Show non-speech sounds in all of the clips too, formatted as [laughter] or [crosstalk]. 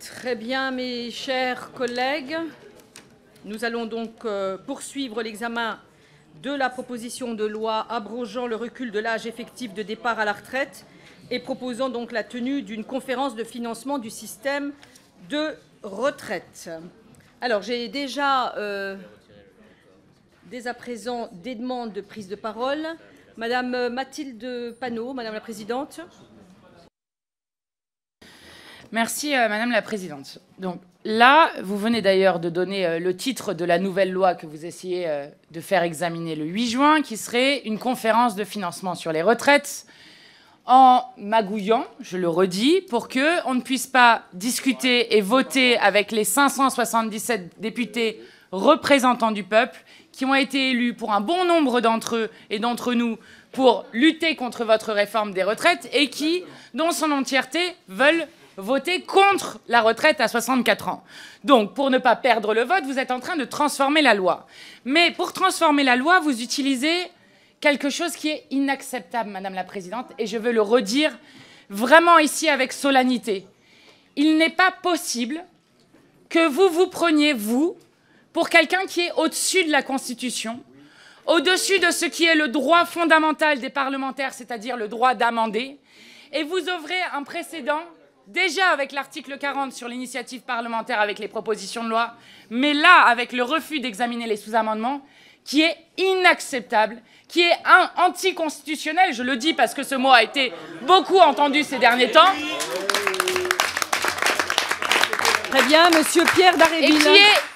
Très bien, mes chers collègues. Nous allons donc euh, poursuivre l'examen de la proposition de loi abrogeant le recul de l'âge effectif de départ à la retraite et proposant donc la tenue d'une conférence de financement du système de retraite. Alors, j'ai déjà, euh, dès à présent, des demandes de prise de parole. Madame Mathilde Panot, Madame la Présidente. Merci, euh, Madame la Présidente. Donc là, vous venez d'ailleurs de donner euh, le titre de la nouvelle loi que vous essayez euh, de faire examiner le 8 juin, qui serait une conférence de financement sur les retraites, en magouillant, je le redis, pour que on ne puisse pas discuter et voter avec les 577 députés représentants du peuple qui ont été élus pour un bon nombre d'entre eux et d'entre nous pour lutter contre votre réforme des retraites et qui, dans son entièreté, veulent voter contre la retraite à 64 ans. Donc, pour ne pas perdre le vote, vous êtes en train de transformer la loi. Mais pour transformer la loi, vous utilisez quelque chose qui est inacceptable, Madame la Présidente, et je veux le redire vraiment ici avec solennité. Il n'est pas possible que vous vous preniez, vous, pour quelqu'un qui est au-dessus de la Constitution, au-dessus de ce qui est le droit fondamental des parlementaires, c'est-à-dire le droit d'amender, et vous ouvrez un précédent déjà avec l'article 40 sur l'initiative parlementaire avec les propositions de loi, mais là avec le refus d'examiner les sous-amendements, qui est inacceptable, qui est anticonstitutionnel, je le dis parce que ce mot a été beaucoup entendu ces derniers temps. Très bien, Monsieur Pierre Daréville. Et qui est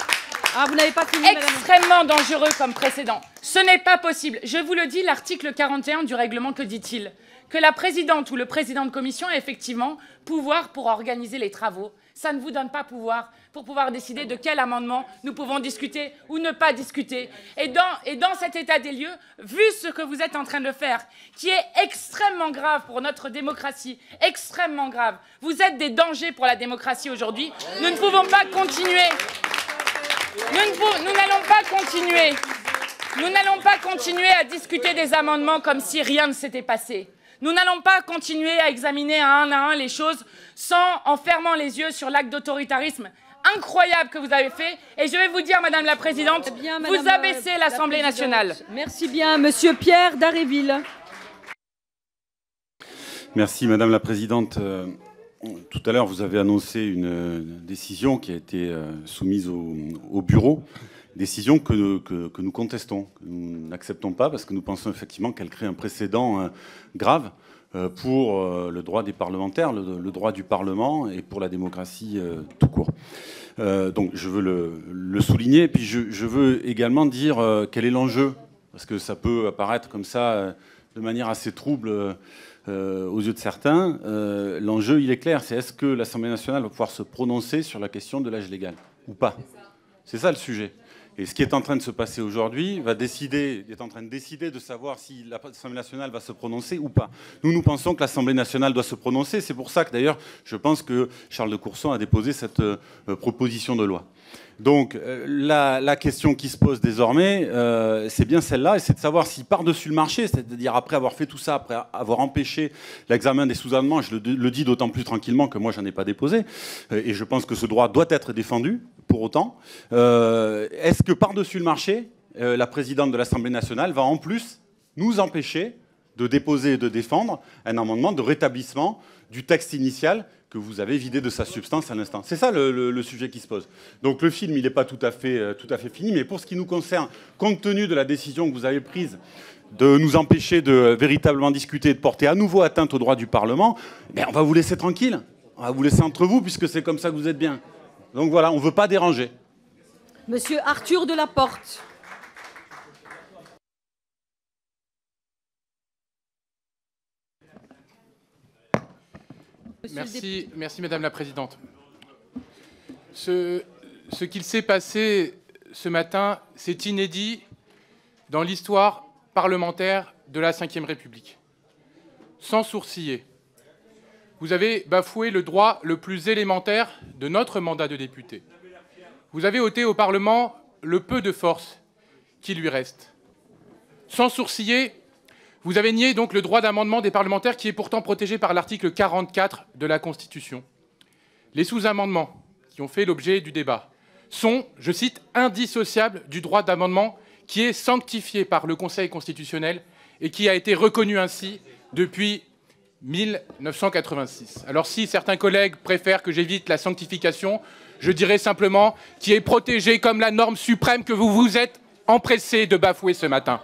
ah, vous n'avez pas fini, extrêmement dangereux comme précédent. Ce n'est pas possible. Je vous le dis, l'article 41 du règlement, que dit-il? Que la présidente ou le président de commission a effectivement pouvoir pour organiser les travaux. Ça ne vous donne pas pouvoir pour pouvoir décider de quel amendement nous pouvons discuter ou ne pas discuter. Et dans, et dans cet état des lieux, vu ce que vous êtes en train de faire, qui est extrêmement grave pour notre démocratie, extrêmement grave, vous êtes des dangers pour la démocratie aujourd'hui, nous ne pouvons pas continuer nous n'allons pas continuer. Nous n'allons pas continuer à discuter des amendements comme si rien ne s'était passé. Nous n'allons pas continuer à examiner un à un les choses sans en fermant les yeux sur l'acte d'autoritarisme incroyable que vous avez fait. Et je vais vous dire, Madame la Présidente, vous abaissez l'Assemblée nationale. Merci bien, Monsieur Pierre Daréville. Merci, Madame la Présidente. Euh, tout à l'heure, vous avez annoncé une décision qui a été euh, soumise au, bureau, décision que, nous contestons, que nous n'acceptons pas parce que nous pensons effectivement qu'elle crée un précédent euh, grave euh, pour le droit des parlementaires, le, droit du Parlement et pour la démocratie tout court. donc je veux le, souligner. Et puis je, veux également dire quel est l'enjeu, parce que ça peut apparaître comme ça de manière assez trouble euh, aux yeux de certains, euh, l'enjeu, il est clair, c'est est-ce que l'Assemblée nationale va pouvoir se prononcer sur la question de l'âge légal ou pas? C'est ça le sujet. Et ce qui est en train de se passer aujourd'hui va décider, est en train de décider de savoir si l'Assemblée nationale va se prononcer ou pas. Nous, nous pensons que l'Assemblée nationale doit se prononcer. C'est pour ça que d'ailleurs, je pense que Charles de Courson a déposé cette euh, proposition de loi. Donc euh, la, question qui se pose désormais, euh, c'est bien celle-là, et c'est de savoir si par-dessus le marché, c'est-à-dire après avoir fait tout ça, après avoir empêché l'examen des sous-amendements, je le, dis d'autant plus tranquillement que moi j'en ai pas déposé, euh, et je pense que ce droit doit être défendu pour autant, est-ce que par-dessus le marché, la présidente de l'Assemblée nationale va en plus nous empêcher de déposer et de défendre un amendement de rétablissement du texte initial que vous avez vidé de sa substance à l'instant. C'est ça le, sujet qui se pose. Donc le film, il n'est pas tout à, fait, euh, tout à fait fini, mais pour ce qui nous concerne, compte tenu de la décision que vous avez prise de nous empêcher de véritablement discuter et de porter à nouveau atteinte au droit du Parlement, ben on va vous laisser tranquille. On va vous laisser entre vous, puisque c'est comme ça que vous êtes bien. Donc voilà, on ne veut pas déranger. Monsieur Arthur Delaporte. Merci, merci Madame la Présidente. Ce, ce qu'il s'est passé ce matin, c'est inédit dans l'histoire parlementaire de la Ve République. Sans sourciller, vous avez bafoué le droit le plus élémentaire de notre mandat de député. Vous avez ôté au Parlement le peu de force qui lui reste. Sans sourciller, vous avez nié donc le droit d'amendement des parlementaires qui est pourtant protégé par l'article 44 de la Constitution. Les sous-amendements qui ont fait l'objet du débat sont, je cite, indissociables du droit d'amendement qui est sanctifié par le Conseil constitutionnel et qui a été reconnu ainsi depuis 1986. Alors si certains collègues préfèrent que j'évite la sanctification, je dirais simplement qui est protégé comme la norme suprême que vous vous êtes empressé de bafouer ce matin.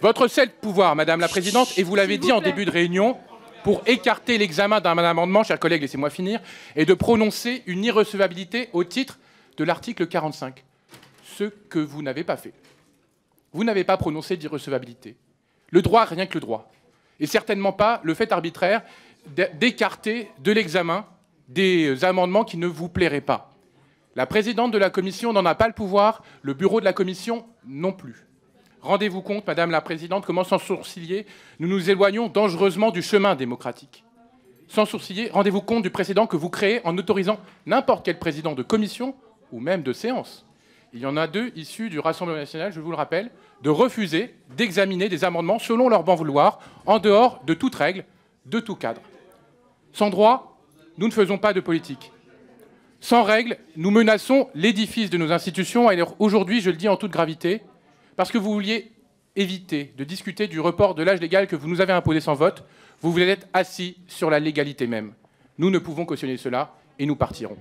Votre seul pouvoir, Madame la Présidente, et vous l'avez dit en début de réunion, pour écarter l'examen d'un amendement, chers collègues, laissez-moi finir, et de prononcer une irrecevabilité au titre de l'article 45. Ce que vous n'avez pas fait. Vous n'avez pas prononcé d'irrecevabilité. Le droit, rien que le droit. Et certainement pas le fait arbitraire d'écarter de l'examen des amendements qui ne vous plairaient pas. La présidente de la commission n'en a pas le pouvoir, le bureau de la commission non plus. Rendez-vous compte, Madame la Présidente, comment sans sourciller, nous nous éloignons dangereusement du chemin démocratique. Sans sourciller, rendez-vous compte du précédent que vous créez en autorisant n'importe quel président de commission ou même de séance. Il y en a deux issus du Rassemblement national, je vous le rappelle, de refuser d'examiner des amendements selon leur bon vouloir, en dehors de toute règle, de tout cadre. Sans droit, nous ne faisons pas de politique. Sans règle, nous menaçons l'édifice de nos institutions. Aujourd'hui, je le dis en toute gravité, parce que vous vouliez éviter de discuter du report de l'âge légal que vous nous avez imposé sans vote, vous vous êtes assis sur la légalité même. Nous ne pouvons cautionner cela et nous partirons.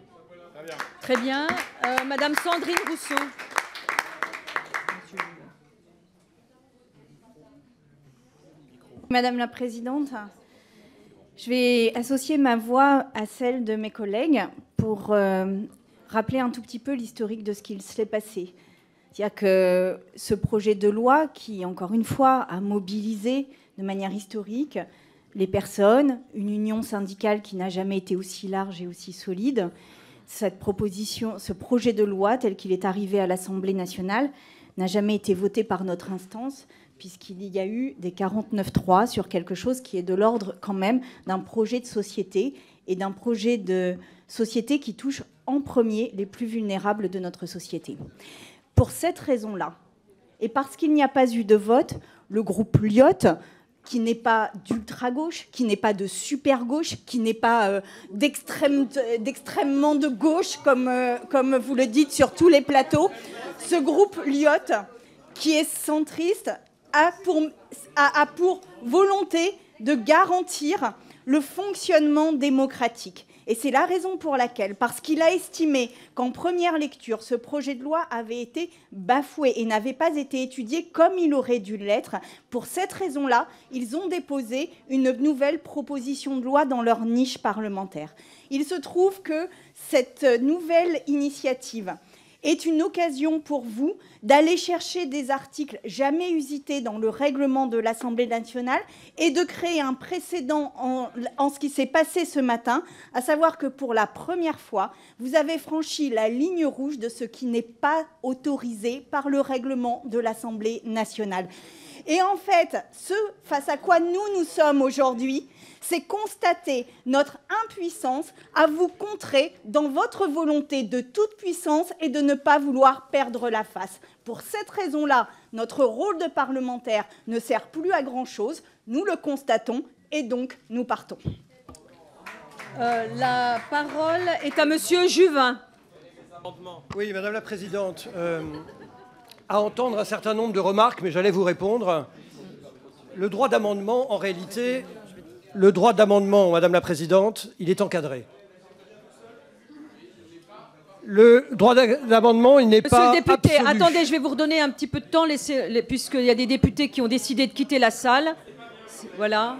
Très bien. Euh, Madame Sandrine Rousseau. Madame la Présidente, je vais associer ma voix à celle de mes collègues pour euh, rappeler un tout petit peu l'historique de ce qu'il s'est passé. C'est-à-dire que ce projet de loi qui, encore une fois, a mobilisé de manière historique les personnes, une union syndicale qui n'a jamais été aussi large et aussi solide, cette proposition, ce projet de loi tel qu'il est arrivé à l'Assemblée nationale n'a jamais été voté par notre instance puisqu'il y a eu des 49-3 sur quelque chose qui est de l'ordre quand même d'un projet de société et d'un projet de société qui touche en premier les plus vulnérables de notre société. Pour cette raison-là, et parce qu'il n'y a pas eu de vote, le groupe Lyotte, qui n'est pas d'ultra-gauche, qui n'est pas de super-gauche, qui n'est pas euh, d'extrêmement de gauche, comme, euh, comme vous le dites sur tous les plateaux, ce groupe Lyotte, qui est centriste, a pour volonté de garantir le fonctionnement démocratique. Et c'est la raison pour laquelle, parce qu'il a estimé qu'en première lecture, ce projet de loi avait été bafoué et n'avait pas été étudié comme il aurait dû l'être, pour cette raison-là, ils ont déposé une nouvelle proposition de loi dans leur niche parlementaire. Il se trouve que cette nouvelle initiative est une occasion pour vous d'aller chercher des articles jamais usités dans le règlement de l'Assemblée nationale et de créer un précédent en, en ce qui s'est passé ce matin, à savoir que pour la première fois, vous avez franchi la ligne rouge de ce qui n'est pas autorisé par le règlement de l'Assemblée nationale. Et en fait, ce face à quoi nous nous sommes aujourd'hui, c'est constater notre impuissance à vous contrer dans votre volonté de toute puissance et de ne pas vouloir perdre la face. Pour cette raison-là, notre rôle de parlementaire ne sert plus à grand-chose, nous le constatons et donc nous partons. Euh, la parole est à Monsieur Juvin. Oui, Madame la Présidente, euh, à entendre un certain nombre de remarques, mais j'allais vous répondre. Le droit d'amendement, en réalité, le droit d'amendement, Madame la Présidente, il est encadré. Le droit d'amendement, il n'est pas. Monsieur le député, absolu. attendez, je vais vous redonner un petit peu de temps, puisqu'il y a des députés qui ont décidé de quitter la salle. Voilà.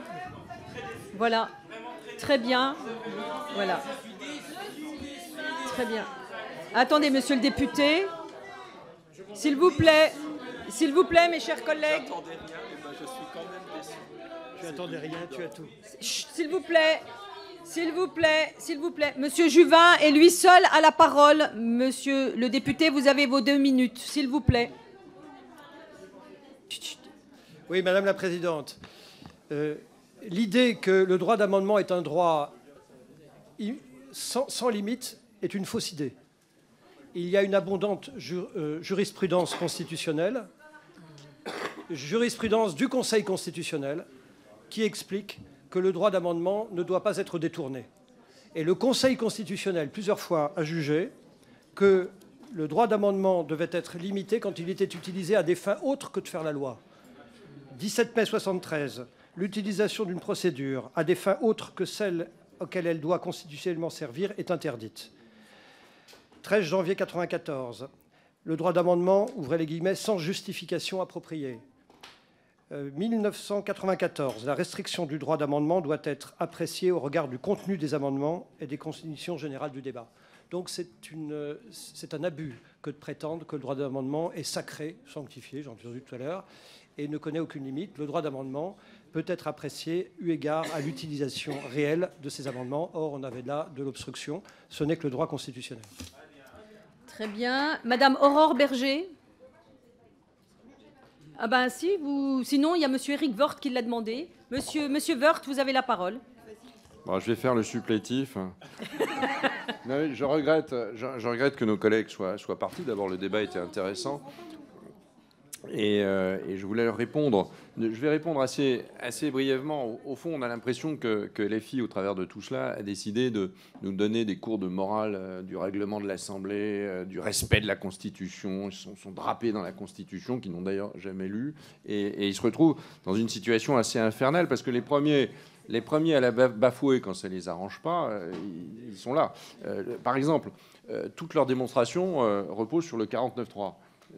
Voilà. Très bien. Voilà. Très bien. Attendez, monsieur le député. S'il vous plaît. S'il vous plaît, mes chers collègues. Tu attendais rien, tu as tout. S'il vous plaît. S'il vous plaît, s'il vous plaît. Monsieur Juvin est lui seul à la parole. Monsieur le député, vous avez vos deux minutes, s'il vous plaît. Oui, Madame la Présidente. Euh, L'idée que le droit d'amendement est un droit sans, sans limite est une fausse idée. Il y a une abondante ju- euh, jurisprudence constitutionnelle, jurisprudence du Conseil constitutionnel, qui explique que le droit d'amendement ne doit pas être détourné. Et le Conseil constitutionnel, plusieurs fois, a jugé que le droit d'amendement devait être limité quand il était utilisé à des fins autres que de faire la loi. 17 mai 73, l'utilisation d'une procédure à des fins autres que celles auxquelles elle doit constitutionnellement servir est interdite. 13 janvier 94, le droit d'amendement, ouvrez les guillemets, sans justification appropriée. 1994, euh, la restriction du droit d'amendement doit être appréciée au regard du contenu des amendements et des conditions générales du débat. Donc c'est un abus que de prétendre que le droit d'amendement est sacré, sanctifié, j'en ai entendu tout à l'heure, et ne connaît aucune limite. Le droit d'amendement peut être apprécié eu égard à l'utilisation réelle de ces amendements. Or, on avait là de l'obstruction. Ce n'est que le droit constitutionnel. Très bien. Madame Aurore Berger Ah ben si, vous... sinon il y a Monsieur Eric Woerth qui l'a demandé. Monsieur, Monsieur Woerth, vous avez la parole. Bon, je vais faire le supplétif. [laughs] je, regrette, je, regrette que nos collègues soient, soient partis. D'abord, le débat était intéressant. Euh, et, je voulais leur répondre. Je vais répondre assez, brièvement. Au, fond, on a l'impression que, que l'EFI, au travers de tout cela, a décidé de nous donner des cours de morale euh, du règlement de l'Assemblée, euh, du respect de la Constitution. Ils sont, drapés dans la Constitution, qu'ils n'ont d'ailleurs jamais lu. Et, ils se retrouvent dans une situation assez infernale parce que les premiers les premiers à la bafouer quand ça les arrange pas, ils, sont là. par exemple, toutes leurs démonstrations reposent sur le 49.3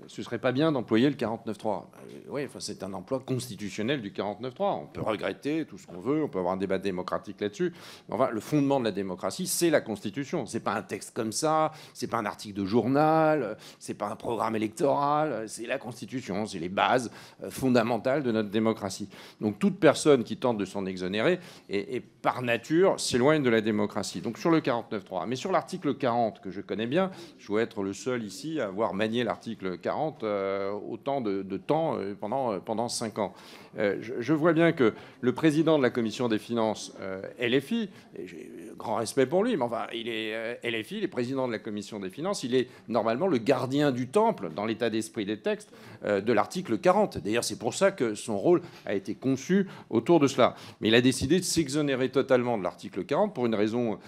ce serait pas bien d'employer le 49.3. Euh, oui, enfin, c'est un emploi constitutionnel du 49.3. On peut regretter tout ce qu'on veut, on peut avoir un débat démocratique là-dessus. Enfin, le fondement de la démocratie, c'est la Constitution. C'est pas un texte comme ça, c'est pas un article de journal, c'est pas un programme électoral, c'est la Constitution, c'est les bases euh, fondamentales de notre démocratie. Donc toute personne qui tente de s'en exonérer est, par nature s'éloigne de la démocratie. Donc sur le 49.3. Mais sur l'article 40, que je connais bien, je dois être le seul ici à avoir manié l'article 40 euh, autant de, temps euh, pendant, euh, pendant 5 ans. Je, vois bien que le président de la commission des finances LFI, et j'ai grand respect pour lui, mais enfin, il est LFI, il est président de la commission des finances, il est normalement le gardien du temple dans l'état d'esprit des textes de l'article 40. D'ailleurs, c'est pour ça que son rôle a été conçu autour de cela. Mais il a décidé de s'exonérer totalement de l'article 40 pour une raison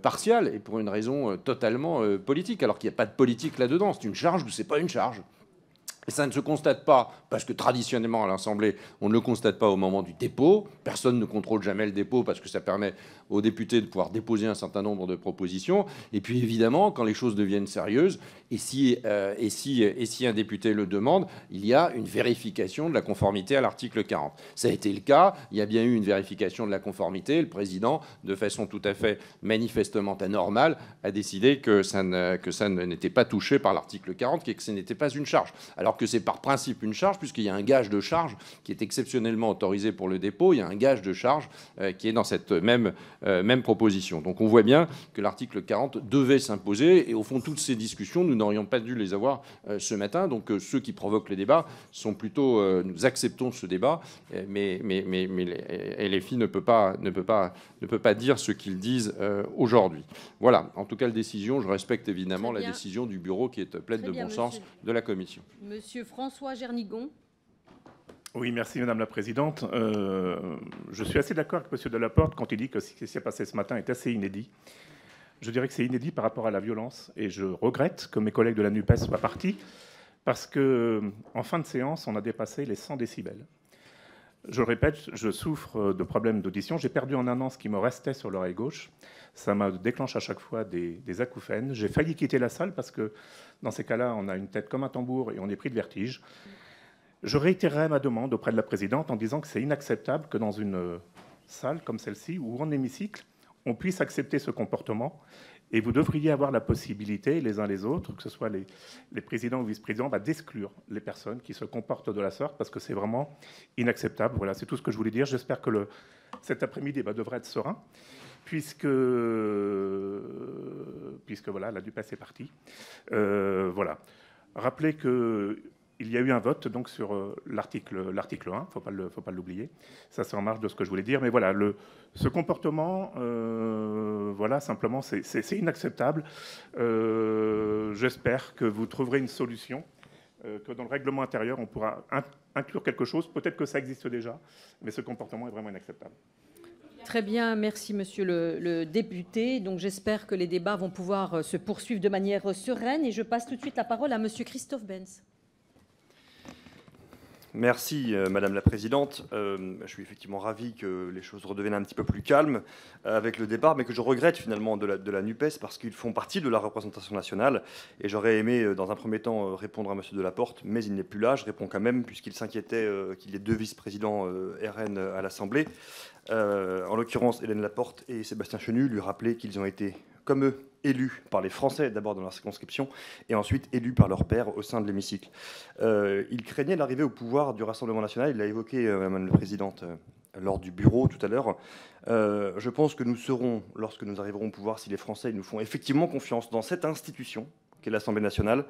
partielle et pour une raison totalement politique, alors qu'il n'y a pas de politique là-dedans. C'est une charge ou c'est pas une charge? Ça ne se constate pas, parce que traditionnellement à l'Assemblée, on ne le constate pas au moment du dépôt. Personne ne contrôle jamais le dépôt parce que ça permet aux députés de pouvoir déposer un certain nombre de propositions. Et puis évidemment, quand les choses deviennent sérieuses, et si, euh, et si, un député le demande, il y a une vérification de la conformité à l'article 40. Ça a été le cas. Il y a bien eu une vérification de la conformité. Le président, de façon tout à fait manifestement anormale, a décidé que ça, que ça n'était pas touché par l'article 40 et que ce n'était pas une charge. Alors que c'est par principe une charge, puisqu'il y a un gage de charge qui est exceptionnellement autorisé pour le dépôt. Il y a un gage de charge euh, qui est dans cette même, euh, même proposition. Donc on voit bien que l'article 40 devait s'imposer. Et au fond, toutes ces discussions, nous n'aurions pas dû les avoir euh, ce matin. Donc ceux qui provoquent les débats sont plutôt. nous acceptons ce débat, mais, mais, mais, mais LFI ne peut pas, ne peut pas, ne peut pas dire ce qu'ils disent aujourd'hui. Voilà. En tout cas, la décision, je respecte évidemment la décision du bureau qui est pleine de bon sens de la commission. Monsieur François Gernigon. Oui, merci Madame la Présidente. Euh, je suis assez d'accord avec Monsieur Delaporte quand il dit que ce qui s'est passé ce matin est assez inédit. Je dirais que c'est inédit par rapport à la violence et je regrette que mes collègues de la NUPES soient partis parce que en fin de séance, on a dépassé les 100 décibels. Je le répète, je souffre de problèmes d'audition. J'ai perdu en un an ce qui me restait sur l'oreille gauche. Ça m'a déclenché à chaque fois des acouphènes. J'ai failli quitter la salle parce que dans ces cas-là, on a une tête comme un tambour et on est pris de vertige. Je réitérerai ma demande auprès de la présidente en disant que c'est inacceptable que dans une salle comme celle-ci ou en hémicycle, on puisse accepter ce comportement. Et vous devriez avoir la possibilité, les uns les autres, que ce soit les, présidents ou vice-présidents, bah, d'exclure les personnes qui se comportent de la sorte, parce que c'est vraiment inacceptable. Voilà, c'est tout ce que je voulais dire. J'espère que cet après-midi bah, devrait être serein puisque, voilà, la DUPES est partie. Euh. Rappelez que il y a eu un vote donc sur euh, l'article l'article 1, faut pas le faut pas l'oublier. Ça c'est en marge de ce que je voulais dire, mais voilà ce comportement, euh, voilà simplement c'est inacceptable. J'espère que vous trouverez une solution, que dans le règlement intérieur on pourra inclure quelque chose. Peut-être que ça existe déjà, mais ce comportement est vraiment inacceptable. Très bien, merci Monsieur le, député. Donc j'espère que les débats vont pouvoir euh, se poursuivre de manière sereine et je passe tout de suite la parole à Monsieur Christophe Benz. Merci euh, Madame la Présidente. Euh, je suis effectivement ravi que les choses redeviennent un petit peu plus calmes euh, avec le départ, mais que je regrette finalement de la, NUPES parce qu'ils font partie de la représentation nationale. Et j'aurais aimé euh, dans un premier temps euh, répondre à Monsieur Delaporte, mais il n'est plus là. Je réponds quand même puisqu'il s'inquiétait euh, qu'il y ait deux vice-présidents euh, RN à l'Assemblée. Euh, en l'occurrence, Hélène Laporte et Sébastien Chenu lui rappelaient qu'ils ont été, comme eux, élus par les Français d'abord dans leur circonscription et ensuite élus par leur père au sein de l'hémicycle. Euh, il craignait l'arrivée au pouvoir du Rassemblement national, il l'a évoqué, euh, Madame la Présidente, euh, lors du bureau tout à l'heure. Je pense que nous serons, lorsque nous arriverons au pouvoir, si les Français nous font effectivement confiance dans cette institution qu'est l'Assemblée nationale,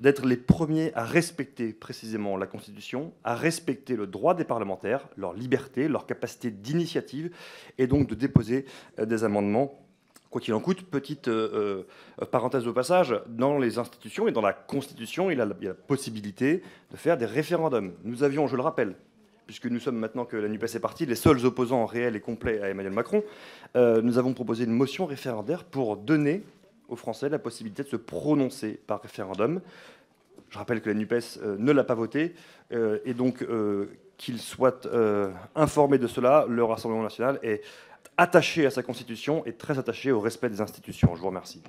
d'être les premiers à respecter précisément la Constitution, à respecter le droit des parlementaires, leur liberté, leur capacité d'initiative, et donc de déposer euh, des amendements Quoi qu'il en coûte, petite euh, euh, parenthèse au passage, dans les institutions et dans la Constitution, il, a, y a la possibilité de faire des référendums. Nous avions, je le rappelle, puisque nous sommes maintenant que la NUPES est partie, les seuls opposants réels et complets à Emmanuel Macron, nous avons proposé une motion référendaire pour donner aux Français la possibilité de se prononcer par référendum. Je rappelle que la NUPES euh, ne l'a pas voté, euh, et donc euh, qu'ils soient informés de cela, le Rassemblement national est attaché à sa Constitution et très attaché au respect des institutions. Je vous remercie.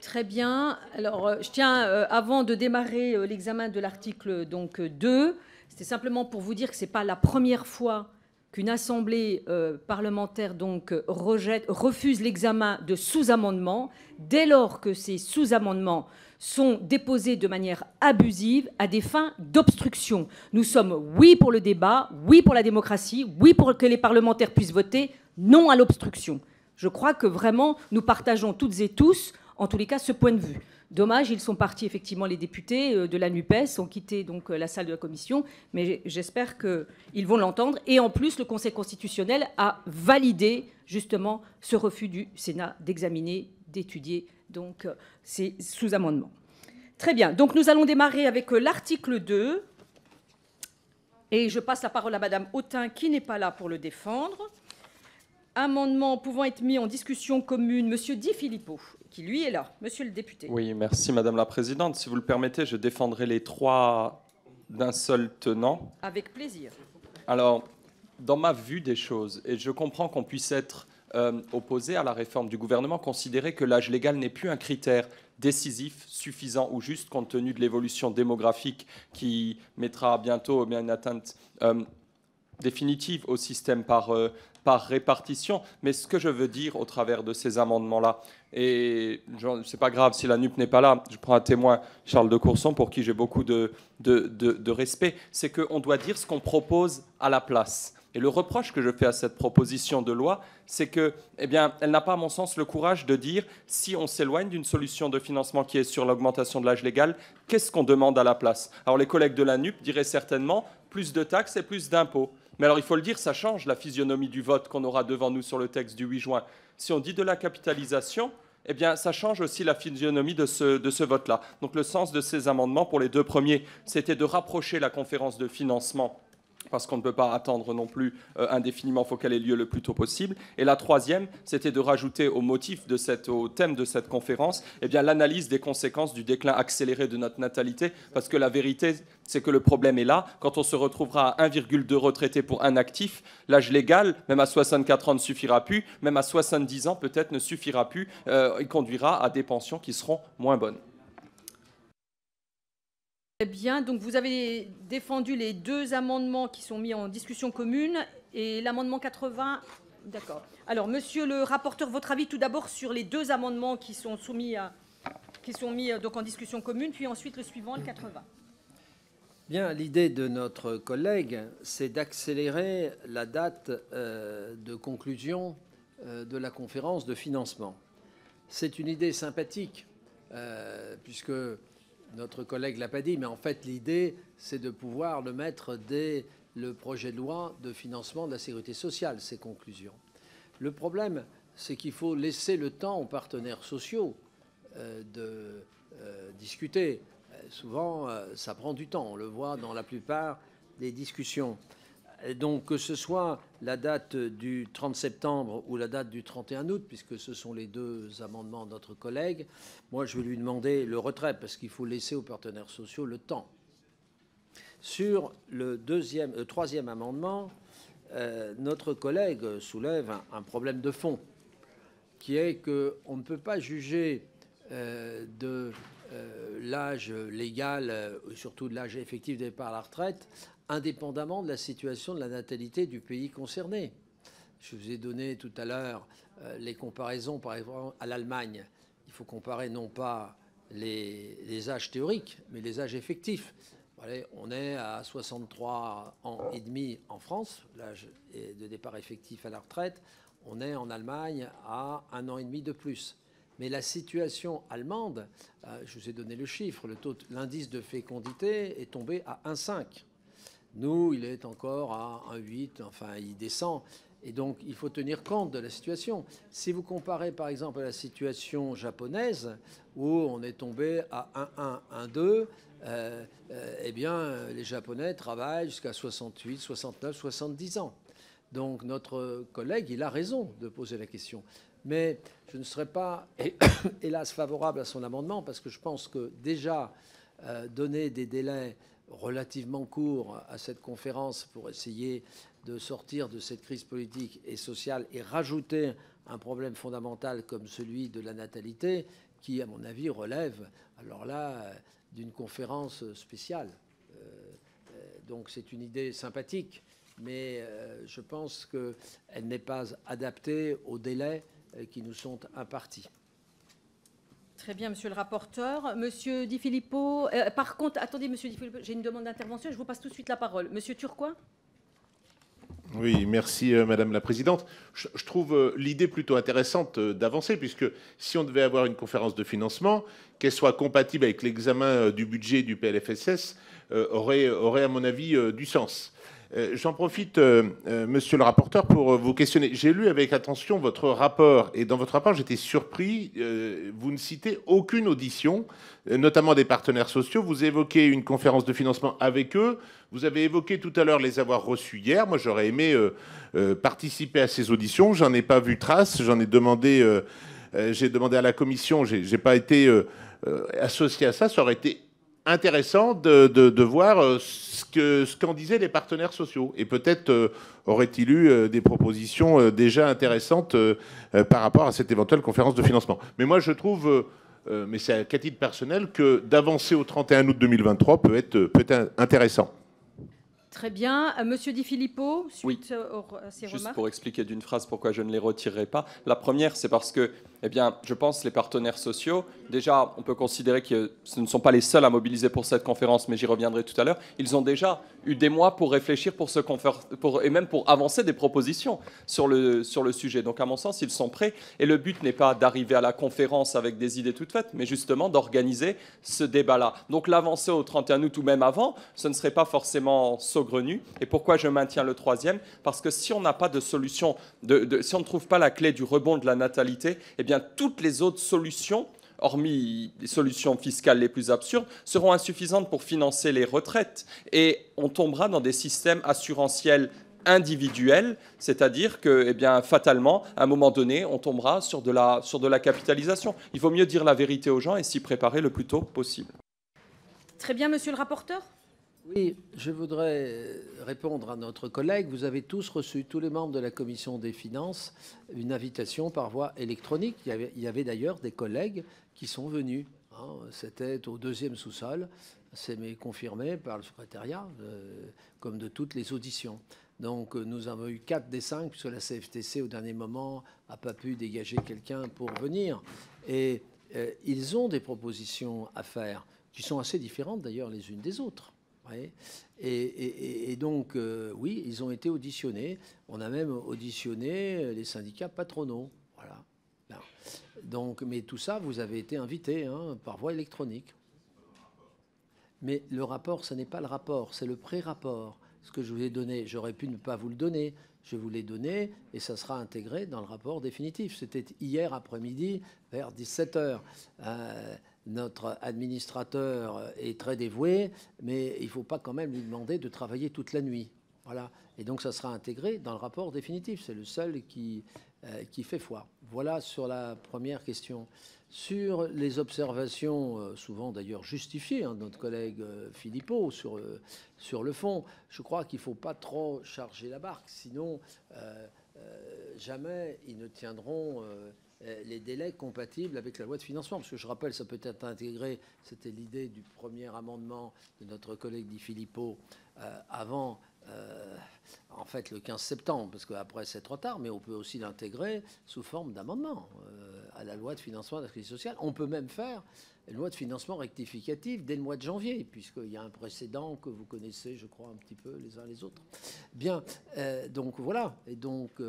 Très bien. Alors, je tiens, avant de démarrer l'examen de l'article donc euh, 2, c'était simplement pour vous dire que ce n'est pas la première fois qu'une assemblée euh, parlementaire donc rejette, refuse l'examen de sous-amendements dès lors que ces sous-amendements sont déposés de manière abusive à des fins d'obstruction. Nous sommes oui pour le débat, oui pour la démocratie, oui pour que les parlementaires puissent voter, non à l'obstruction. Je crois que vraiment nous partageons toutes et tous, en tous les cas, ce point de vue. Dommage, ils sont partis effectivement les députés euh, de la Nupes, ont quitté donc euh, la salle de la commission, mais j'espère qu'ils vont l'entendre. Et en plus, le Conseil constitutionnel a validé justement ce refus du Sénat d'examiner, d'étudier euh, ces sous-amendements. Très bien. Donc nous allons démarrer avec l'article 2. Et je passe la parole à Madame Autain qui n'est pas là pour le défendre. Amendement pouvant être mis en discussion commune, Monsieur Di Filippo, qui lui est là, Monsieur le député. Oui, merci Madame la Présidente. Si vous le permettez, je défendrai les trois d'un seul tenant. Avec plaisir. Alors, dans ma vue des choses, et je comprends qu'on puisse être euh, opposé à la réforme du gouvernement, considérer que l'âge légal n'est plus un critère décisif, suffisant ou juste compte tenu de l'évolution démographique qui mettra bientôt bien, une atteinte euh, définitive au système par, euh, par répartition. Mais ce que je veux dire au travers de ces amendements-là, et ce n'est pas grave si la NUP n'est pas là, je prends un témoin, Charles de Courson, pour qui j'ai beaucoup de, de, de, de respect, c'est qu'on doit dire ce qu'on propose à la place. Et le reproche que je fais à cette proposition de loi, c'est que, eh bien, elle n'a pas, à mon sens, le courage de dire si on s'éloigne d'une solution de financement qui est sur l'augmentation de l'âge légal, qu'est-ce qu'on demande à la place? Alors, les collègues de la NUP diraient certainement plus de taxes et plus d'impôts. Mais alors, il faut le dire, ça change la physionomie du vote qu'on aura devant nous sur le texte du 8 juin. Si on dit de la capitalisation, eh bien, ça change aussi la physionomie de ce, de ce vote-là. Donc, le sens de ces amendements, pour les deux premiers, c'était de rapprocher la conférence de financement parce qu'on ne peut pas attendre non plus euh, indéfiniment, il faut qu'elle ait lieu le plus tôt possible. Et la troisième, c'était de rajouter au motif au thème de cette conférence, eh l'analyse des conséquences du déclin accéléré de notre natalité, parce que la vérité, c'est que le problème est là. Quand on se retrouvera à 1,2 retraités pour un actif, l'âge légal, même à 64 ans, ne suffira plus, même à 70 ans, peut-être ne suffira plus, euh, il conduira à des pensions qui seront moins bonnes. Très bien, donc vous avez défendu les deux amendements qui sont mis en discussion commune et l'amendement 80. D'accord. Alors, monsieur le rapporteur, votre avis tout d'abord sur les deux amendements qui sont soumis à, qui sont mis euh, donc en discussion commune, puis ensuite le suivant, le 80. Bien, l'idée de notre collègue, c'est d'accélérer la date euh, de conclusion euh, de la conférence de financement. C'est une idée sympathique, puisque notre collègue l'a pas dit, mais en fait, l'idée, c'est de pouvoir le mettre dès le projet de loi de financement de la sécurité sociale, ces conclusions. Le problème, c'est qu'il faut laisser le temps aux partenaires sociaux euh, de euh, discuter. Euh, Souvent, ça prend du temps. On le voit dans la plupart des discussions. Donc que ce soit la date du 30 septembre ou la date du 31 août, puisque ce sont les deux amendements de notre collègue, moi je vais lui demander le retrait parce qu'il faut laisser aux partenaires sociaux le temps. Sur le, deuxième, le troisième amendement, euh, notre collègue soulève un, problème de fond, qui est qu'on ne peut pas juger euh, de euh, l'âge légal, surtout de l'âge effectif des départ à la retraite, indépendamment de la situation de la natalité du pays concerné. Je vous ai donné tout à l'heure les comparaisons, par exemple, à l'Allemagne. Il faut comparer non pas les, les âges théoriques, mais les âges effectifs on est à 63 ans et demi en France, l'âge de départ effectif à la retraite. On est en Allemagne à un an et demi de plus. Mais la situation allemande, euh, je vous ai donné le chiffre, l'indice de fécondité est tombé à 1,5. Nous, il est encore à 1,8, enfin il descend. Et donc, il faut tenir compte de la situation. Si vous comparez, par exemple, à la situation japonaise, où on est tombé à 1,1, 1,2, euh, euh, eh bien, les Japonais travaillent jusqu'à 68, 69, 70 ans. Donc notre collègue, il a raison de poser la question. Mais je ne serais pas, [coughs] hélas, favorable à son amendement parce que je pense que déjà euh, donner des délais relativement courts à cette conférence pour essayer de sortir de cette crise politique et sociale et rajouter un problème fondamental comme celui de la natalité, qui, à mon avis, relève, alors là, d'une conférence spéciale. Euh, euh, donc c'est une idée sympathique, mais euh, je pense qu'elle n'est pas adaptée aux délais qui nous sont impartis. Très bien, monsieur le rapporteur. Monsieur Di Filippo, par contre, attendez, monsieur Di Filippo, j'ai une demande d'intervention, je vous passe tout de suite la parole. Monsieur Turquois oui, merci euh, Madame la Présidente. Je, trouve euh, l'idée plutôt intéressante euh, d'avancer, puisque si on devait avoir une conférence de financement, qu'elle soit compatible avec l'examen du budget du PLFSS, aurait, aurait, à mon avis, du sens. Euh, j'en profite, euh, euh, monsieur le rapporteur, pour vous questionner. J'ai lu avec attention votre rapport, et dans votre rapport, j'étais surpris. vous ne citez aucune audition, notamment des partenaires sociaux. Vous évoquez une conférence de financement avec eux. Vous avez évoqué tout à l'heure les avoir reçus hier. Moi, j'aurais aimé participer à ces auditions. J'en ai pas vu trace. J'en ai demandé. j'ai demandé à la commission. J'ai pas été associé à ça. Ça aurait été intéressant de, voir euh, ce qu'en disaient les partenaires sociaux. Et peut-être euh, aurait-il eu euh, des propositions déjà intéressantes par rapport à cette éventuelle conférence de financement. Mais moi, je trouve, mais c'est à titre personnel, que d'avancer au 31 août 2023 peut être, peut être intéressant. Très bien. Euh, Monsieur Di Filippo, suite à ces Juste pour expliquer d'une phrase pourquoi je ne les retirerai pas. La première, c'est parce que, eh bien, je pense les partenaires sociaux, déjà, on peut considérer que ce ne sont pas les seuls à mobiliser pour cette conférence, mais j'y reviendrai tout à l'heure. Ils ont déjà eu des mois pour réfléchir pour ce pour, et même pour avancer des propositions sur le, sur le sujet. Donc, à mon sens, ils sont prêts. Et le but n'est pas d'arriver à la conférence avec des idées toutes faites, mais justement d'organiser ce débat-là. Donc, l'avancer au 31 août ou même avant, ce ne serait pas forcément sauvé et pourquoi je maintiens le troisième? Parce que si on n'a pas de solution, si on ne trouve pas la clé du rebond de la natalité, eh toutes les autres solutions hormis les solutions fiscales les plus absurdes, seront insuffisantes pour financer les retraites. Et on tombera dans des systèmes assurantiels individuels, c'est-à-dire que, eh bien, fatalement, à un moment donné, on tombera sur de, la, sur de la capitalisation. Il vaut mieux dire la vérité aux gens et s'y préparer le plus tôt possible. Très bien, monsieur le rapporteur. Oui, je voudrais répondre à notre collègue. Vous avez tous reçu, tous les membres de la commission des finances, une invitation par voie électronique. Il y avait, d'ailleurs des collègues qui sont venus. Hein. C'était au deuxième sous-sol. C'est confirmé par le secrétariat, euh, comme de toutes les auditions. Donc nous avons eu quatre des cinq, puisque la CFTC, au dernier moment, n'a pas pu dégager quelqu'un pour venir. Et euh, ils ont des propositions à faire, qui sont assez différentes d'ailleurs les unes des autres. Et, donc, euh, oui, ils ont été auditionnés. On a même auditionné les syndicats patronaux. Voilà. Donc, mais tout ça, vous avez été invité hein, par voie électronique. Mais le rapport, ce n'est pas le rapport, c'est le pré-rapport. Ce que je vous ai donné, j'aurais pu ne pas vous le donner. Je vous l'ai donné et ça sera intégré dans le rapport définitif. C'était hier après-midi vers 17 h notre administrateur est très dévoué, mais il ne faut pas quand même lui demander de travailler toute la nuit. Voilà. Et donc ça sera intégré dans le rapport définitif. C'est le seul qui, euh, qui fait foi. Voilà sur la première question. Sur les observations, euh, souvent d'ailleurs justifiées, hein, de notre collègue euh, Philippot, sur, sur le fond, je crois qu'il ne faut pas trop charger la barque, sinon jamais ils ne tiendront les délais compatibles avec la loi de financement. Parce que je rappelle, ça peut être intégré, c'était l'idée du premier amendement de notre collègue Di Filippo, avant euh, en fait le 15 septembre, parce qu'après c'est trop tard, mais on peut aussi l'intégrer sous forme d'amendement euh, à la loi de financement de la crise sociale. On peut même faire loi de financement rectificative dès le mois de janvier, puisqu'il y a un précédent que vous connaissez, je crois, un petit peu les uns les autres. Bien, euh, donc voilà. Et donc,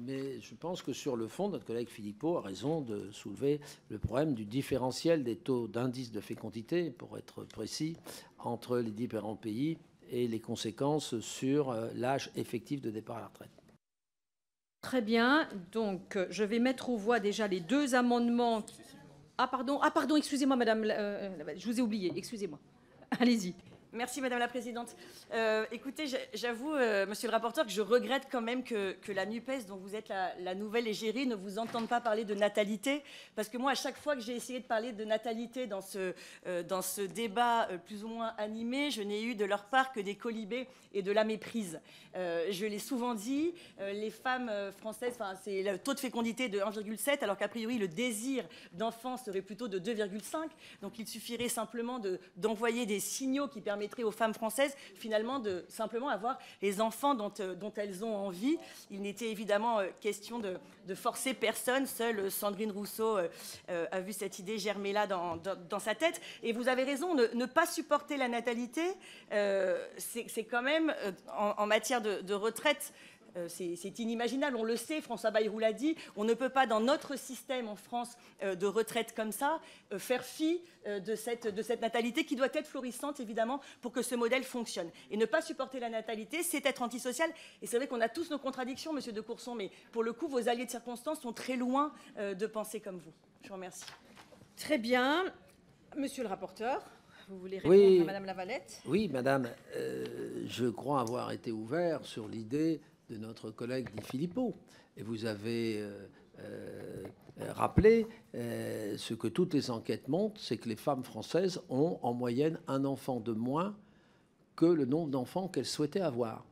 mais je pense que sur le fond, notre collègue Philippot a raison de soulever le problème du différentiel des taux d'indice de fécondité, pour être précis, entre les différents pays et les conséquences sur euh, l'âge effectif de départ à la retraite. Très bien. Donc, euh, je vais mettre aux voix déjà les deux amendements. Ah, pardon. Ah, pardon, excusez-moi, madame. Euh, je vous ai oublié. Excusez-moi. Allez-y. Merci Madame la Présidente. Euh, écoutez, j'avoue, euh, Monsieur le rapporteur, que je regrette quand même que, la NUPES, dont vous êtes la, nouvelle égérie, ne vous entende pas parler de natalité. Parce que moi, à chaque fois que j'ai essayé de parler de natalité dans ce, euh, dans ce débat plus ou moins animé, je n'ai eu de leur part que des colibés et de la méprise. je l'ai souvent dit, les femmes françaises, c'est le taux de fécondité de 1,7, alors qu'a priori, le désir d'enfant serait plutôt de 2,5. Donc il suffirait simplement d'envoyer des signaux qui permettent aux femmes françaises finalement de simplement avoir les enfants dont, euh, elles ont envie. Il n'était évidemment euh, question de, forcer personne. Seule Sandrine Rousseau euh, a vu cette idée germer là dans, dans, sa tête. Et vous avez raison, ne, pas supporter la natalité, c'est quand même en, matière de retraite euh, c'est inimaginable, on le sait, François Bayrou l'a dit, on ne peut pas dans notre système en France euh, de retraite comme ça euh, faire fi de cette, de cette natalité qui doit être florissante évidemment pour que ce modèle fonctionne. Et ne pas supporter la natalité, c'est être antisocial. Et c'est vrai qu'on a tous nos contradictions, monsieur de Courson, mais pour le coup, vos alliés de circonstance sont très loin de penser comme vous. Je vous remercie. Très bien. Monsieur le rapporteur, vous voulez répondre à Madame Lavalette? Oui, Madame, je crois avoir été ouvert sur l'idée de notre collègue Di Filippo. Et vous avez euh, euh, rappelé euh, ce que toutes les enquêtes montrent, c'est que les femmes françaises ont en moyenne un enfant de moins que le nombre d'enfants qu'elles souhaitaient avoir.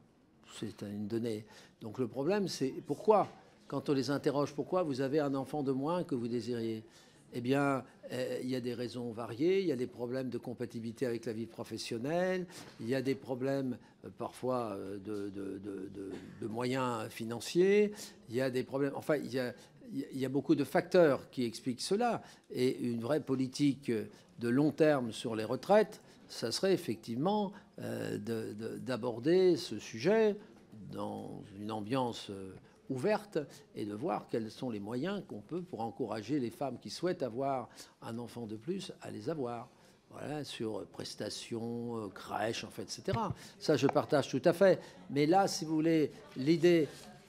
C'est une donnée. Donc le problème, c'est pourquoi, quand on les interroge, pourquoi vous avez un enfant de moins que vous désiriez? Eh bien, il y a des raisons variées. Il y a des problèmes de compatibilité avec la vie professionnelle. Il y a des problèmes parfois euh, de, moyens financiers. Il y a des problèmes. Enfin, il y a, il y a beaucoup de facteurs qui expliquent cela. Et une vraie politique de long terme sur les retraites, ça serait effectivement d'aborder ce sujet dans une ambiance ouverte et de voir quels sont les moyens qu'on peut pour encourager les femmes qui souhaitent avoir un enfant de plus à les avoir. Sur prestations, euh, crèches, en fait, etc. Ça, je partage tout à fait. Mais là, si vous voulez, l'idée,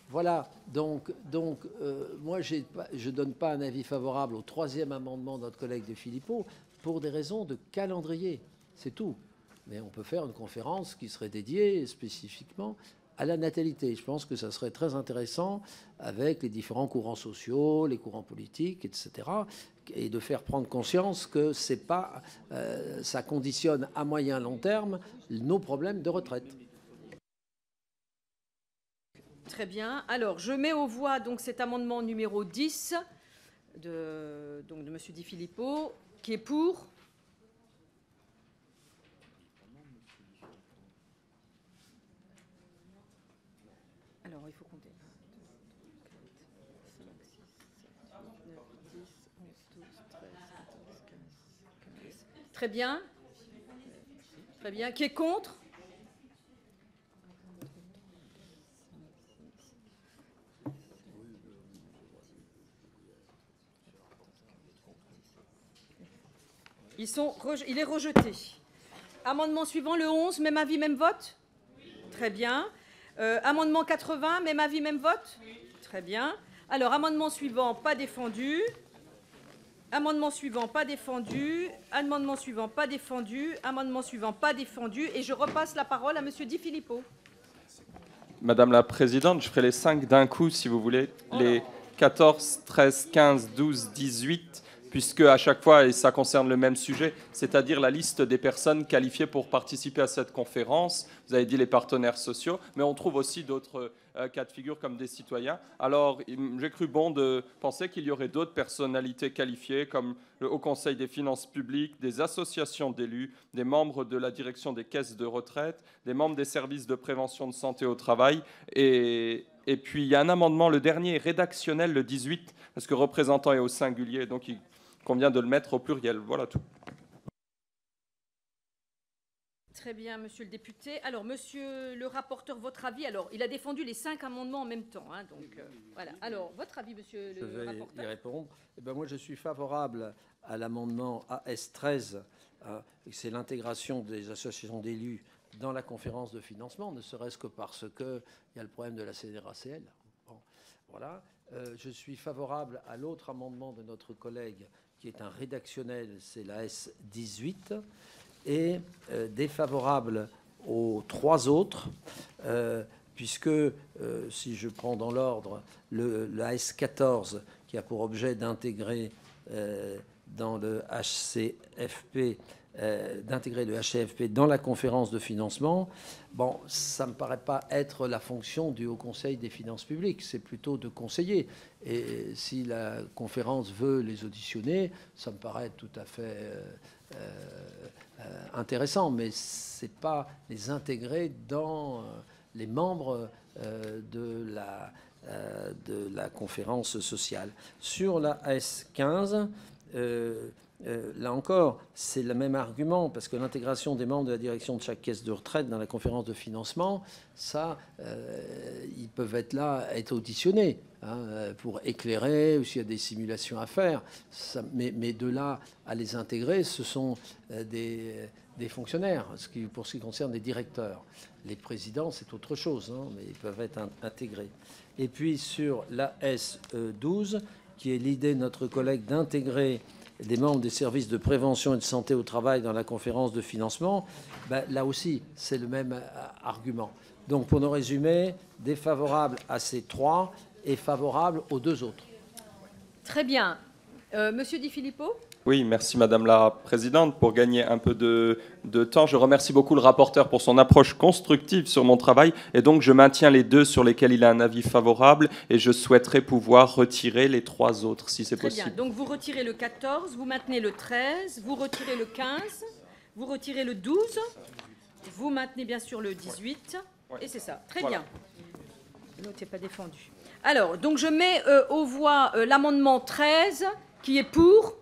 voilà, donc, donc euh, moi, je ne donne pas un avis favorable au troisième amendement de notre collègue de Philippot pour des raisons de calendrier. C'est tout. Mais on peut faire une conférence qui serait dédiée spécifiquement à la natalité. Je pense que ça serait très intéressant avec les différents courants sociaux, les courants politiques, etc., et de faire prendre conscience que c'est pas, euh, ça conditionne à moyen long terme nos problèmes de retraite. Très bien. Alors, je mets aux voix donc cet amendement numéro 10 de, de M. Di Filippo, qui est pour. Très bien. Très bien. Qui est contre? Ils sont, il est rejeté. Amendement suivant, le 11, même avis, même vote? Très bien. Euh, amendement 80, même avis, même vote? Très bien. Alors, amendement suivant, pas défendu. Amendement suivant, pas défendu. Amendement suivant, pas défendu. Amendement suivant, pas défendu. Et je repasse la parole à Monsieur Di Filippo. Madame la Présidente, je ferai les cinq d'un coup, si vous voulez. Les 14, 13, 15, 12, 18, puisque à chaque fois, et ça concerne le même sujet, c'est-à-dire la liste des personnes qualifiées pour participer à cette conférence. Vous avez dit les partenaires sociaux, mais on trouve aussi d'autres euh, cas de figure comme des citoyens. Alors, j'ai cru bon de penser qu'il y aurait d'autres personnalités qualifiées, comme le Haut Conseil des finances publiques, des associations d'élus, des membres de la direction des caisses de retraite, des membres des services de prévention de santé au travail. Et, et puis, il y a un amendement, le dernier rédactionnel, le 18, parce que représentant est au singulier, donc il convient de le mettre au pluriel. Voilà tout. Très bien, monsieur le député. Alors, monsieur le rapporteur, votre avis Alors, il a défendu les cinq amendements en même temps. hein, donc, euh, voilà. Alors, votre avis, monsieur Je le vais y rapporteur répondre. Eh ben, moi, je suis favorable à l'amendement AS13. euh, et c'est l'intégration des associations d'élus dans la conférence de financement, ne serait-ce que parce qu'il y a le problème de la CNRACL. Bon, voilà. Euh, je suis favorable à l'autre amendement de notre collègue qui est un rédactionnel, c'est la S18, et euh, défavorable aux trois autres, euh, puisque, euh, si je prends dans l'ordre, la S14 qui a pour objet d'intégrer dans le HCFP, d'intégrer le HCFP dans la conférence de financement, bon, ça ne me paraît pas être la fonction du Haut Conseil des finances publiques, c'est plutôt de conseiller. Et si la conférence veut les auditionner, ça me paraît tout à fait intéressant, mais c'est pas les intégrer dans euh, les membres euh, de la euh, de la conférence sociale. Sur la S15, euh, là encore, c'est le même argument, parce que l'intégration des membres de la direction de chaque caisse de retraite dans la conférence de financement, ça, euh, ils peuvent être là, être auditionnés hein, euh, pour éclairer, ou s'il y a des simulations à faire. Mais, de là à les intégrer, ce sont des, fonctionnaires, pour ce qui concerne les directeurs. Les présidents, c'est autre chose, hein, mais ils peuvent être in- intégrés. Et puis sur la S12, qui est l'idée de notre collègue d'intégrer des membres des services de prévention et de santé au travail dans la conférence de financement, ben, là aussi, c'est le même euh, argument. Donc, pour nous résumer, défavorable à ces trois et favorable aux deux autres. Très bien. Euh, monsieur Di Filippo? Oui, merci Madame la Présidente. Pour gagner un peu de, de temps, je remercie beaucoup le rapporteur pour son approche constructive sur mon travail. Et donc, je maintiens les deux sur lesquels il a un avis favorable et je souhaiterais pouvoir retirer les trois autres, si c'est Très bien. possible. Donc, vous retirez le 14, vous maintenez le 13, vous retirez le 15, vous retirez le 12, vous maintenez bien sûr le 18, et c'est ça. Très Voilà. bien. L'autre n'est pas défendu. Alors, donc je mets euh, aux voix euh, l'amendement 13, qui est pour.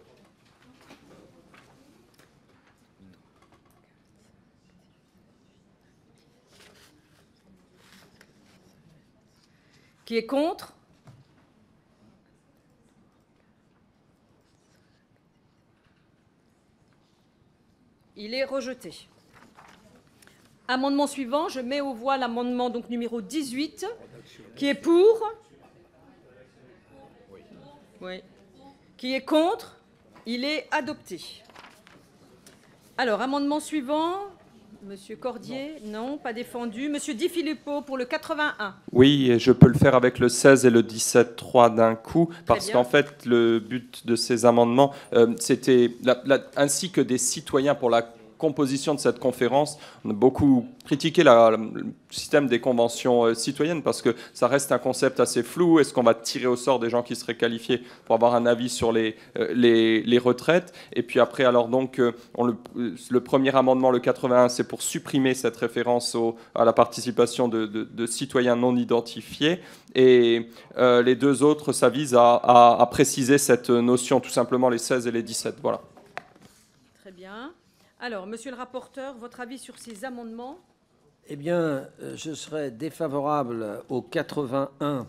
Qui est contre Il est rejeté. Amendement suivant, je mets aux voix l'amendement donc numéro 18, qui est pour? Oui. Qui est contre? Il est adopté. Alors, amendement suivant, Monsieur Cordier, non, pas défendu. Monsieur Di Filippo pour le 81. Oui, et je peux le faire avec le 16 et le 17-3 d'un coup, parce qu'en fait, le but de ces amendements, euh, c'était, ainsi que des citoyens pour la composition de cette conférence, on a beaucoup critiqué le système des conventions euh, citoyennes, parce que ça reste un concept assez flou. Est-ce qu'on va tirer au sort des gens qui seraient qualifiés pour avoir un avis sur les, euh, les, les retraites? Et puis après, alors donc, euh, le, premier amendement, le 81, c'est pour supprimer cette référence à la participation de, de- citoyens non identifiés. Et les deux autres, ça vise à- à préciser cette notion, tout simplement les 16 et les 17. Voilà. Très bien. Alors, monsieur le rapporteur, votre avis sur ces amendements? Eh bien, euh, je serais défavorable au 81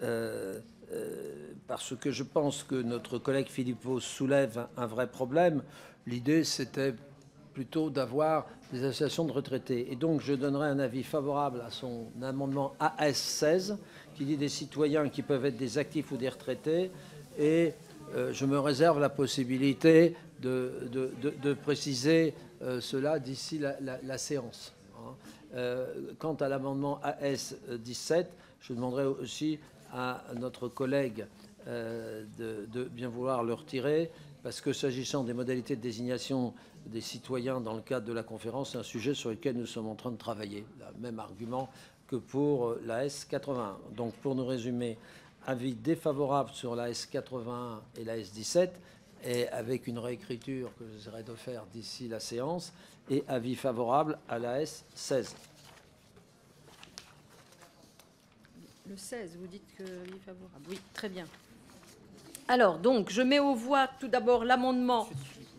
euh, euh, parce que je pense que notre collègue Philippot soulève un, vrai problème. L'idée, c'était plutôt d'avoir des associations de retraités. Et donc, je donnerai un avis favorable à son amendement AS16, qui dit des citoyens qui peuvent être des actifs ou des retraités. Et je me réserve la possibilité de, de- de- préciser euh, cela d'ici la, la- la séance. hein. Euh, quant à l'amendement AS 17, je demanderai aussi à notre collègue euh, de, bien vouloir le retirer, parce que s'agissant des modalités de désignation des citoyens dans le cadre de la conférence, c'est un sujet sur lequel nous sommes en train de travailler. Le même argument que pour la S81. Donc pour nous résumer, avis défavorable sur la S81 et la S17, et avec une réécriture que j'essaierai de faire d'ici la séance, et avis favorable à la S16. Le 16, vous dites que avis favorable. Oui, très bien. Alors, donc, je mets aux voix tout d'abord l'amendement.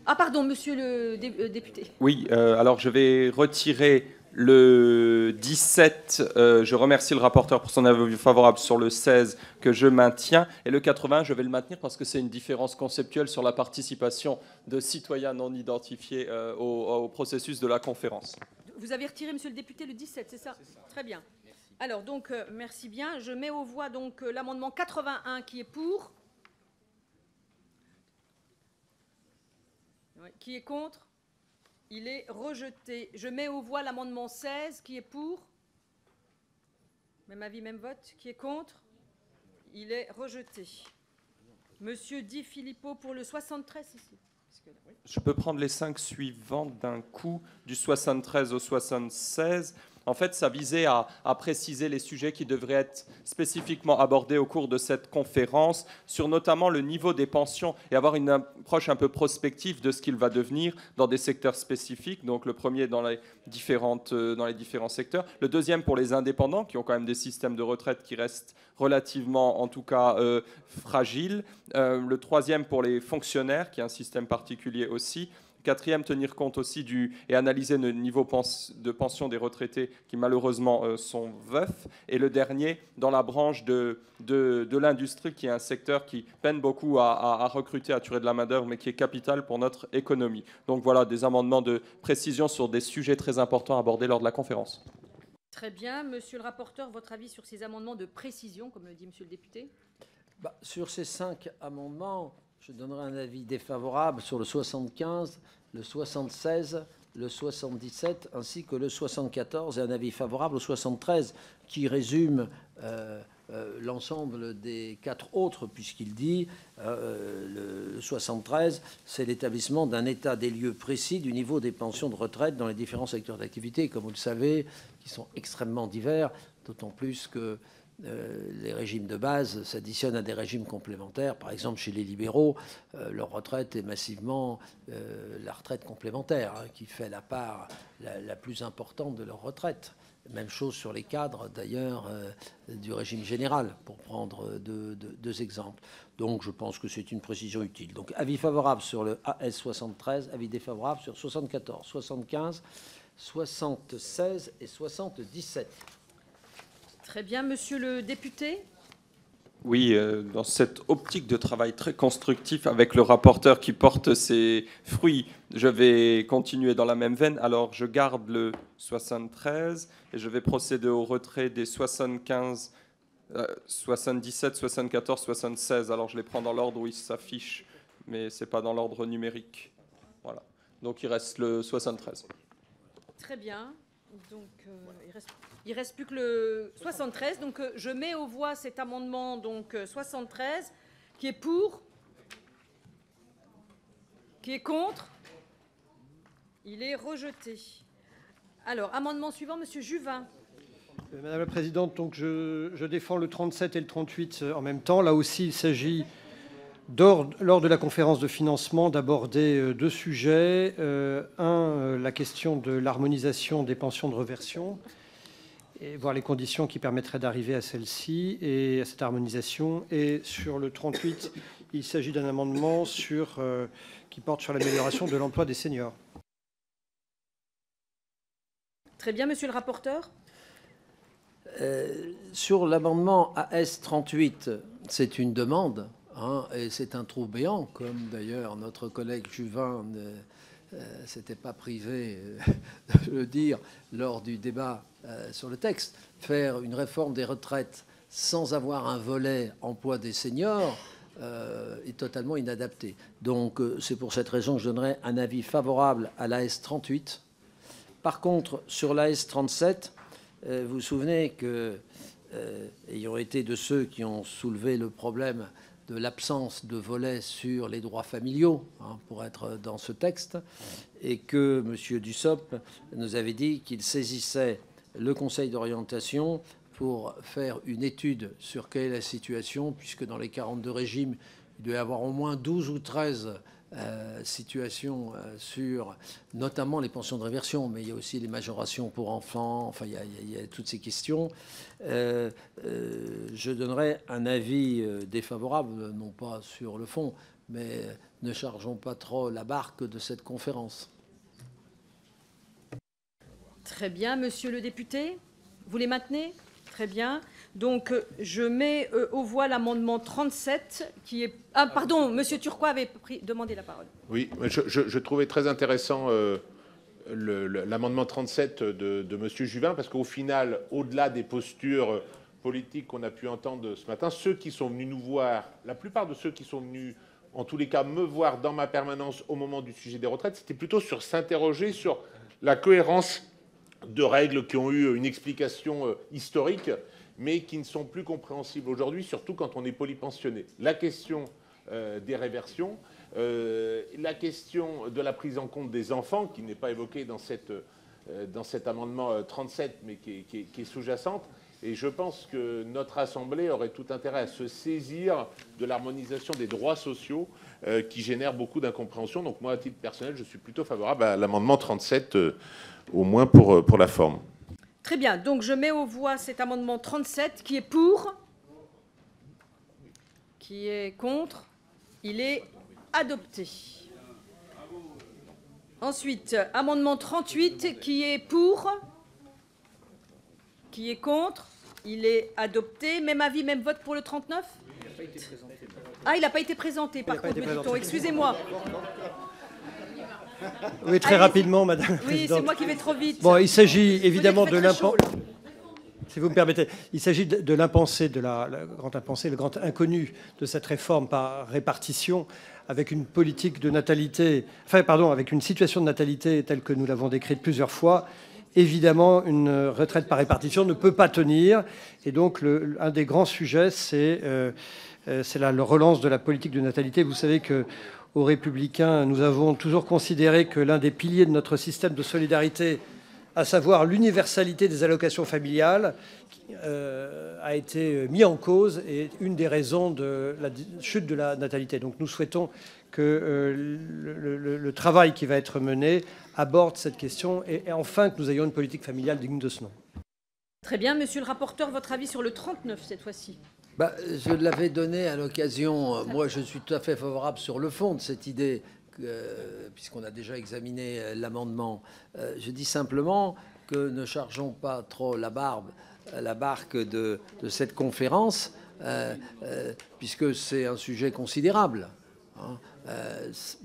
Ah, pardon, monsieur le euh, député. Oui, euh, alors je vais retirer le 17, euh, je remercie le rapporteur pour son avis favorable sur le 16 que je maintiens. Et le 80, je vais le maintenir parce que c'est une différence conceptuelle sur la participation de citoyens non identifiés euh, au, processus de la conférence. Vous avez retiré, monsieur le député, le 17, c'est ça, Très bien. Alors, donc, euh, merci bien. Je mets aux voix donc l'amendement 81 qui est pour. Qui est contre? Il est rejeté. Je mets aux voix l'amendement 16. Qui est pour? Même avis, même vote. Qui est contre? Il est rejeté. Monsieur Di Filippo pour le 73 ici. Je peux prendre les cinq suivants d'un coup, du 73 au 76. En fait, ça visait à, préciser les sujets qui devraient être spécifiquement abordés au cours de cette conférence, sur notamment le niveau des pensions et avoir une approche un peu prospective de ce qu'il va devenir dans des secteurs spécifiques. Donc le premier dans les, différentes, euh, dans les différents secteurs. Le deuxième pour les indépendants, qui ont quand même des systèmes de retraite qui restent relativement, en tout cas, euh, fragiles. Euh, le troisième pour les fonctionnaires, qui est un système particulier aussi. Quatrième, tenir compte aussi du, et analyser le niveau de pension des retraités qui malheureusement euh, sont veufs. Et le dernier, dans la branche de, de, l'industrie, qui est un secteur qui peine beaucoup à, recruter, à tuer de la main-d'œuvre, mais qui est capital pour notre économie. Donc voilà, des amendements de précision sur des sujets très importants abordés lors de la conférence. Très bien. Monsieur le rapporteur, votre avis sur ces amendements de précision, comme le dit monsieur le député? Bah, Sur ces cinq amendements, je donnerai un avis défavorable sur le 75, le 76, le 77 ainsi que le 74 et un avis favorable au 73 qui résume euh, euh, l'ensemble des quatre autres puisqu'il dit euh, le 73 c'est l'établissement d'un état des lieux précis du niveau des pensions de retraite dans les différents secteurs d'activité comme vous le savez qui sont extrêmement divers d'autant plus que euh, les régimes de base s'additionnent à des régimes complémentaires. Par exemple, chez les libéraux, euh, leur retraite est massivement euh, la retraite complémentaire, hein, qui fait la part la, plus importante de leur retraite. Même chose sur les cadres, d'ailleurs, du régime général, pour prendre deux, exemples. Donc, je pense que c'est une précision utile. Donc, avis favorable sur le AS 73, avis défavorable sur 74, 75, 76 et 77. Très bien. Monsieur le député oui, euh, dans cette optique de travail très constructif avec le rapporteur qui porte ses fruits, je vais continuer dans la même veine. Alors, je garde le 73 et je vais procéder au retrait des 75, 77, 74, 76. Alors, je les prends dans l'ordre où ils s'affichent, mais ce n'est pas dans l'ordre numérique. Voilà. Donc, il reste le 73. Très bien. Donc, euh, il reste il reste plus que le 73. Donc euh, je mets aux voix cet amendement donc 73 euh, qui est pour, qui est contre. Il est rejeté. Alors amendement suivant, Monsieur Juvin. Madame la Présidente, donc je, défends le 37 et le 38 en même temps. Là aussi, il s'agit lors de la conférence de financement d'aborder deux sujets. un, la question de l'harmonisation des pensions de reversion et voir les conditions qui permettraient d'arriver à celle-ci et à cette harmonisation. Et sur le 38, il s'agit d'un amendement sur, euh, qui porte sur l'amélioration de l'emploi des seniors. Très bien, monsieur le rapporteur. Euh, sur l'amendement AS38, c'est une demande, hein, et c'est un trou béant, comme d'ailleurs notre collègue Juvin ne s'était pas privé [laughs] de le dire lors du débat euh, sur le texte, faire une réforme des retraites sans avoir un volet emploi des seniors euh, est totalement inadapté. Donc euh, c'est pour cette raison que je donnerai un avis favorable à l'AS 38 Par contre, sur la S37, vous vous souvenez que, ayant été de ceux qui ont soulevé le problème l'absence de volet sur les droits familiaux, hein, pour être dans ce texte, et que M. Dussopt nous avait dit qu'il saisissait le Conseil d'orientation pour faire une étude sur quelle est la situation, puisque dans les 42 régimes, il doit y avoir au moins 12 ou 13 euh, situations euh, sur notamment les pensions de réversion, mais il y a aussi les majorations pour enfants, enfin il y a, toutes ces questions. Euh, je donnerai un avis défavorable, non pas sur le fond, mais ne chargeons pas trop la barque de cette conférence. Très bien, monsieur le député. Vous les maintenez? Très bien. Donc, euh, je mets euh, aux voix l'amendement 37 qui est. Ah, pardon, monsieur Turquois avait demandé la parole. Oui, je, trouvais très intéressant euh, l'amendement 37 de, de monsieur Juvin parce qu'au final, au-delà des postures politiques qu'on a pu entendre ce matin, ceux qui sont venus nous voir, la plupart de ceux qui sont venus en tous les cas me voir dans ma permanence au moment du sujet des retraites, c'était plutôt sur s'interroger sur la cohérence de règles qui ont eu une explication euh, historique, mais qui ne sont plus compréhensibles aujourd'hui, surtout quand on est polypensionné. La question euh, des réversions, euh, la question de la prise en compte des enfants, qui n'est pas évoquée dans, dans cet amendement 37, mais qui est, sous-jacente. Et je pense que notre Assemblée aurait tout intérêt à se saisir de l'harmonisation des droits sociaux qui génère beaucoup d'incompréhension. Donc moi, à titre personnel, je suis plutôt favorable à l'amendement 37 au moins euh, pour la forme. Très bien. Donc je mets aux voix cet amendement 37 qui est pour, qui est contre. Il est adopté. Ensuite, amendement 38 qui est pour, qui est contre. Il est adopté. Même avis, même vote pour le 39 Ah, il n'a pas été présenté, par contre, Excusez-moi. [laughs] Oui, très rapidement, Madame Oui, c'est moi qui vais trop vite. Bon, il s'agit évidemment de l'impensé. Si vous me permettez, il s'agit de l'impensé, de la, grande impensée, le grand inconnu de cette réforme par répartition, avec une politique de natalité, enfin, pardon, avec une situation de natalité telle que nous l'avons décrite plusieurs fois. Évidemment, une retraite par répartition ne peut pas tenir. Et donc, le, un des grands sujets, c'est euh, euh la relance de la politique de natalité. Vous savez que aux Républicains, nous avons toujours considéré que l'un des piliers de notre système de solidarité, à savoir l'universalité des allocations familiales, euh, a été mis en cause et une des raisons de la chute de la natalité. Donc nous souhaitons que euh, le, travail qui va être mené aborde cette question et, et enfin que nous ayons une politique familiale digne de ce nom. Très bien, monsieur le rapporteur, votre avis sur le 39 cette fois-ci? Bah, je l'avais donné à l'occasion. Euh, moi, je suis tout à fait favorable sur le fond de cette idée, euh, puisqu'on a déjà examiné euh, l'amendement. je dis simplement que ne chargeons pas trop la barbe, la barque de, cette conférence, puisque c'est un sujet considérable. Hein.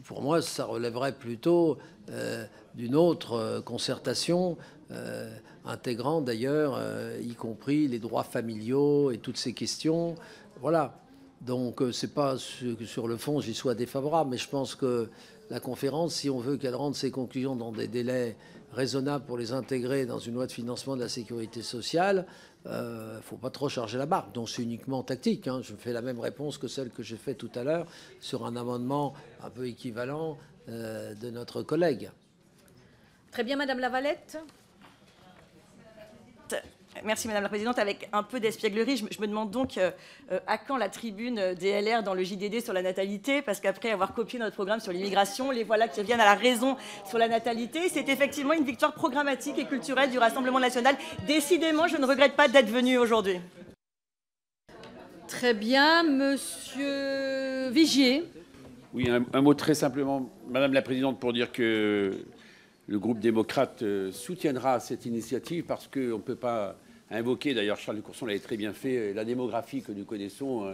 pour moi, ça relèverait plutôt d'une autre concertation intégrant d'ailleurs, euh, y compris les droits familiaux et toutes ces questions. Voilà. Donc, euh, c'est pas sur le fond j'y sois défavorable, mais je pense que la conférence, si on veut qu'elle rende ses conclusions dans des délais raisonnables pour les intégrer dans une loi de financement de la sécurité sociale, il euh, ne faut pas trop charger la barque. Donc c'est uniquement tactique. Hein. Je fais la même réponse que celle que j'ai faite tout à l'heure sur un amendement un peu équivalent de notre collègue. Très bien, Madame Lavalette. Merci Madame la Présidente. Avec un peu d'espièglerie, je, me demande donc euh, euh, à quand la tribune DLR dans le JDD sur la natalité? Parce qu'après avoir copié notre programme sur l'immigration, les voilà qui reviennent à la raison sur la natalité. C'est effectivement une victoire programmatique et culturelle du Rassemblement national. Décidément, je ne regrette pas d'être venu aujourd'hui. Très bien. Monsieur Vigier. Oui, un mot très simplement, Madame la Présidente, pour dire que le groupe démocrate euh, soutiendra cette initiative parce qu'on ne peut pas invoquer, d'ailleurs Charles Courson l'avait très bien fait, euh, la démographie que nous connaissons, euh,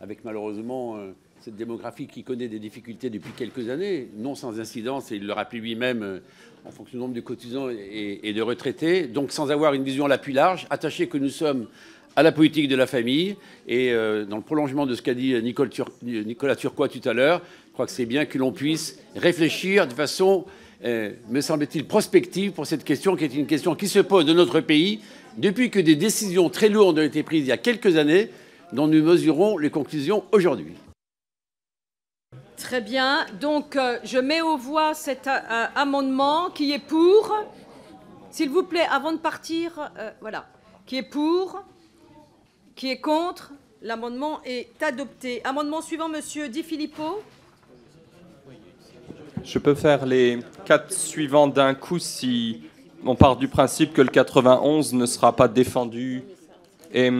avec malheureusement cette démographie qui connaît des difficultés depuis quelques années, non sans incidence, et il le rappelait lui-même en fonction du nombre de cotisants et, de retraités, donc sans avoir une vision la plus large, attaché que nous sommes à la politique de la famille. Et dans le prolongement de ce qu'a dit Nicolas Turquois tout à l'heure, je crois que c'est bien que l'on puisse réfléchir de façon, euh, me semble-t-il, prospective pour cette question qui est une question qui se pose de notre pays depuis que des décisions très lourdes ont été prises il y a quelques années, dont nous mesurons les conclusions aujourd'hui. Très bien. Donc, euh, je mets aux voix cet amendement qui est pour. S'il vous plaît, avant de partir, voilà. Qui est pour qui est contre L'amendement est adopté. Amendement suivant, Monsieur Di Filippo. Je peux faire les quatre suivants d'un coup si on part du principe que le 91 ne sera pas défendu. Et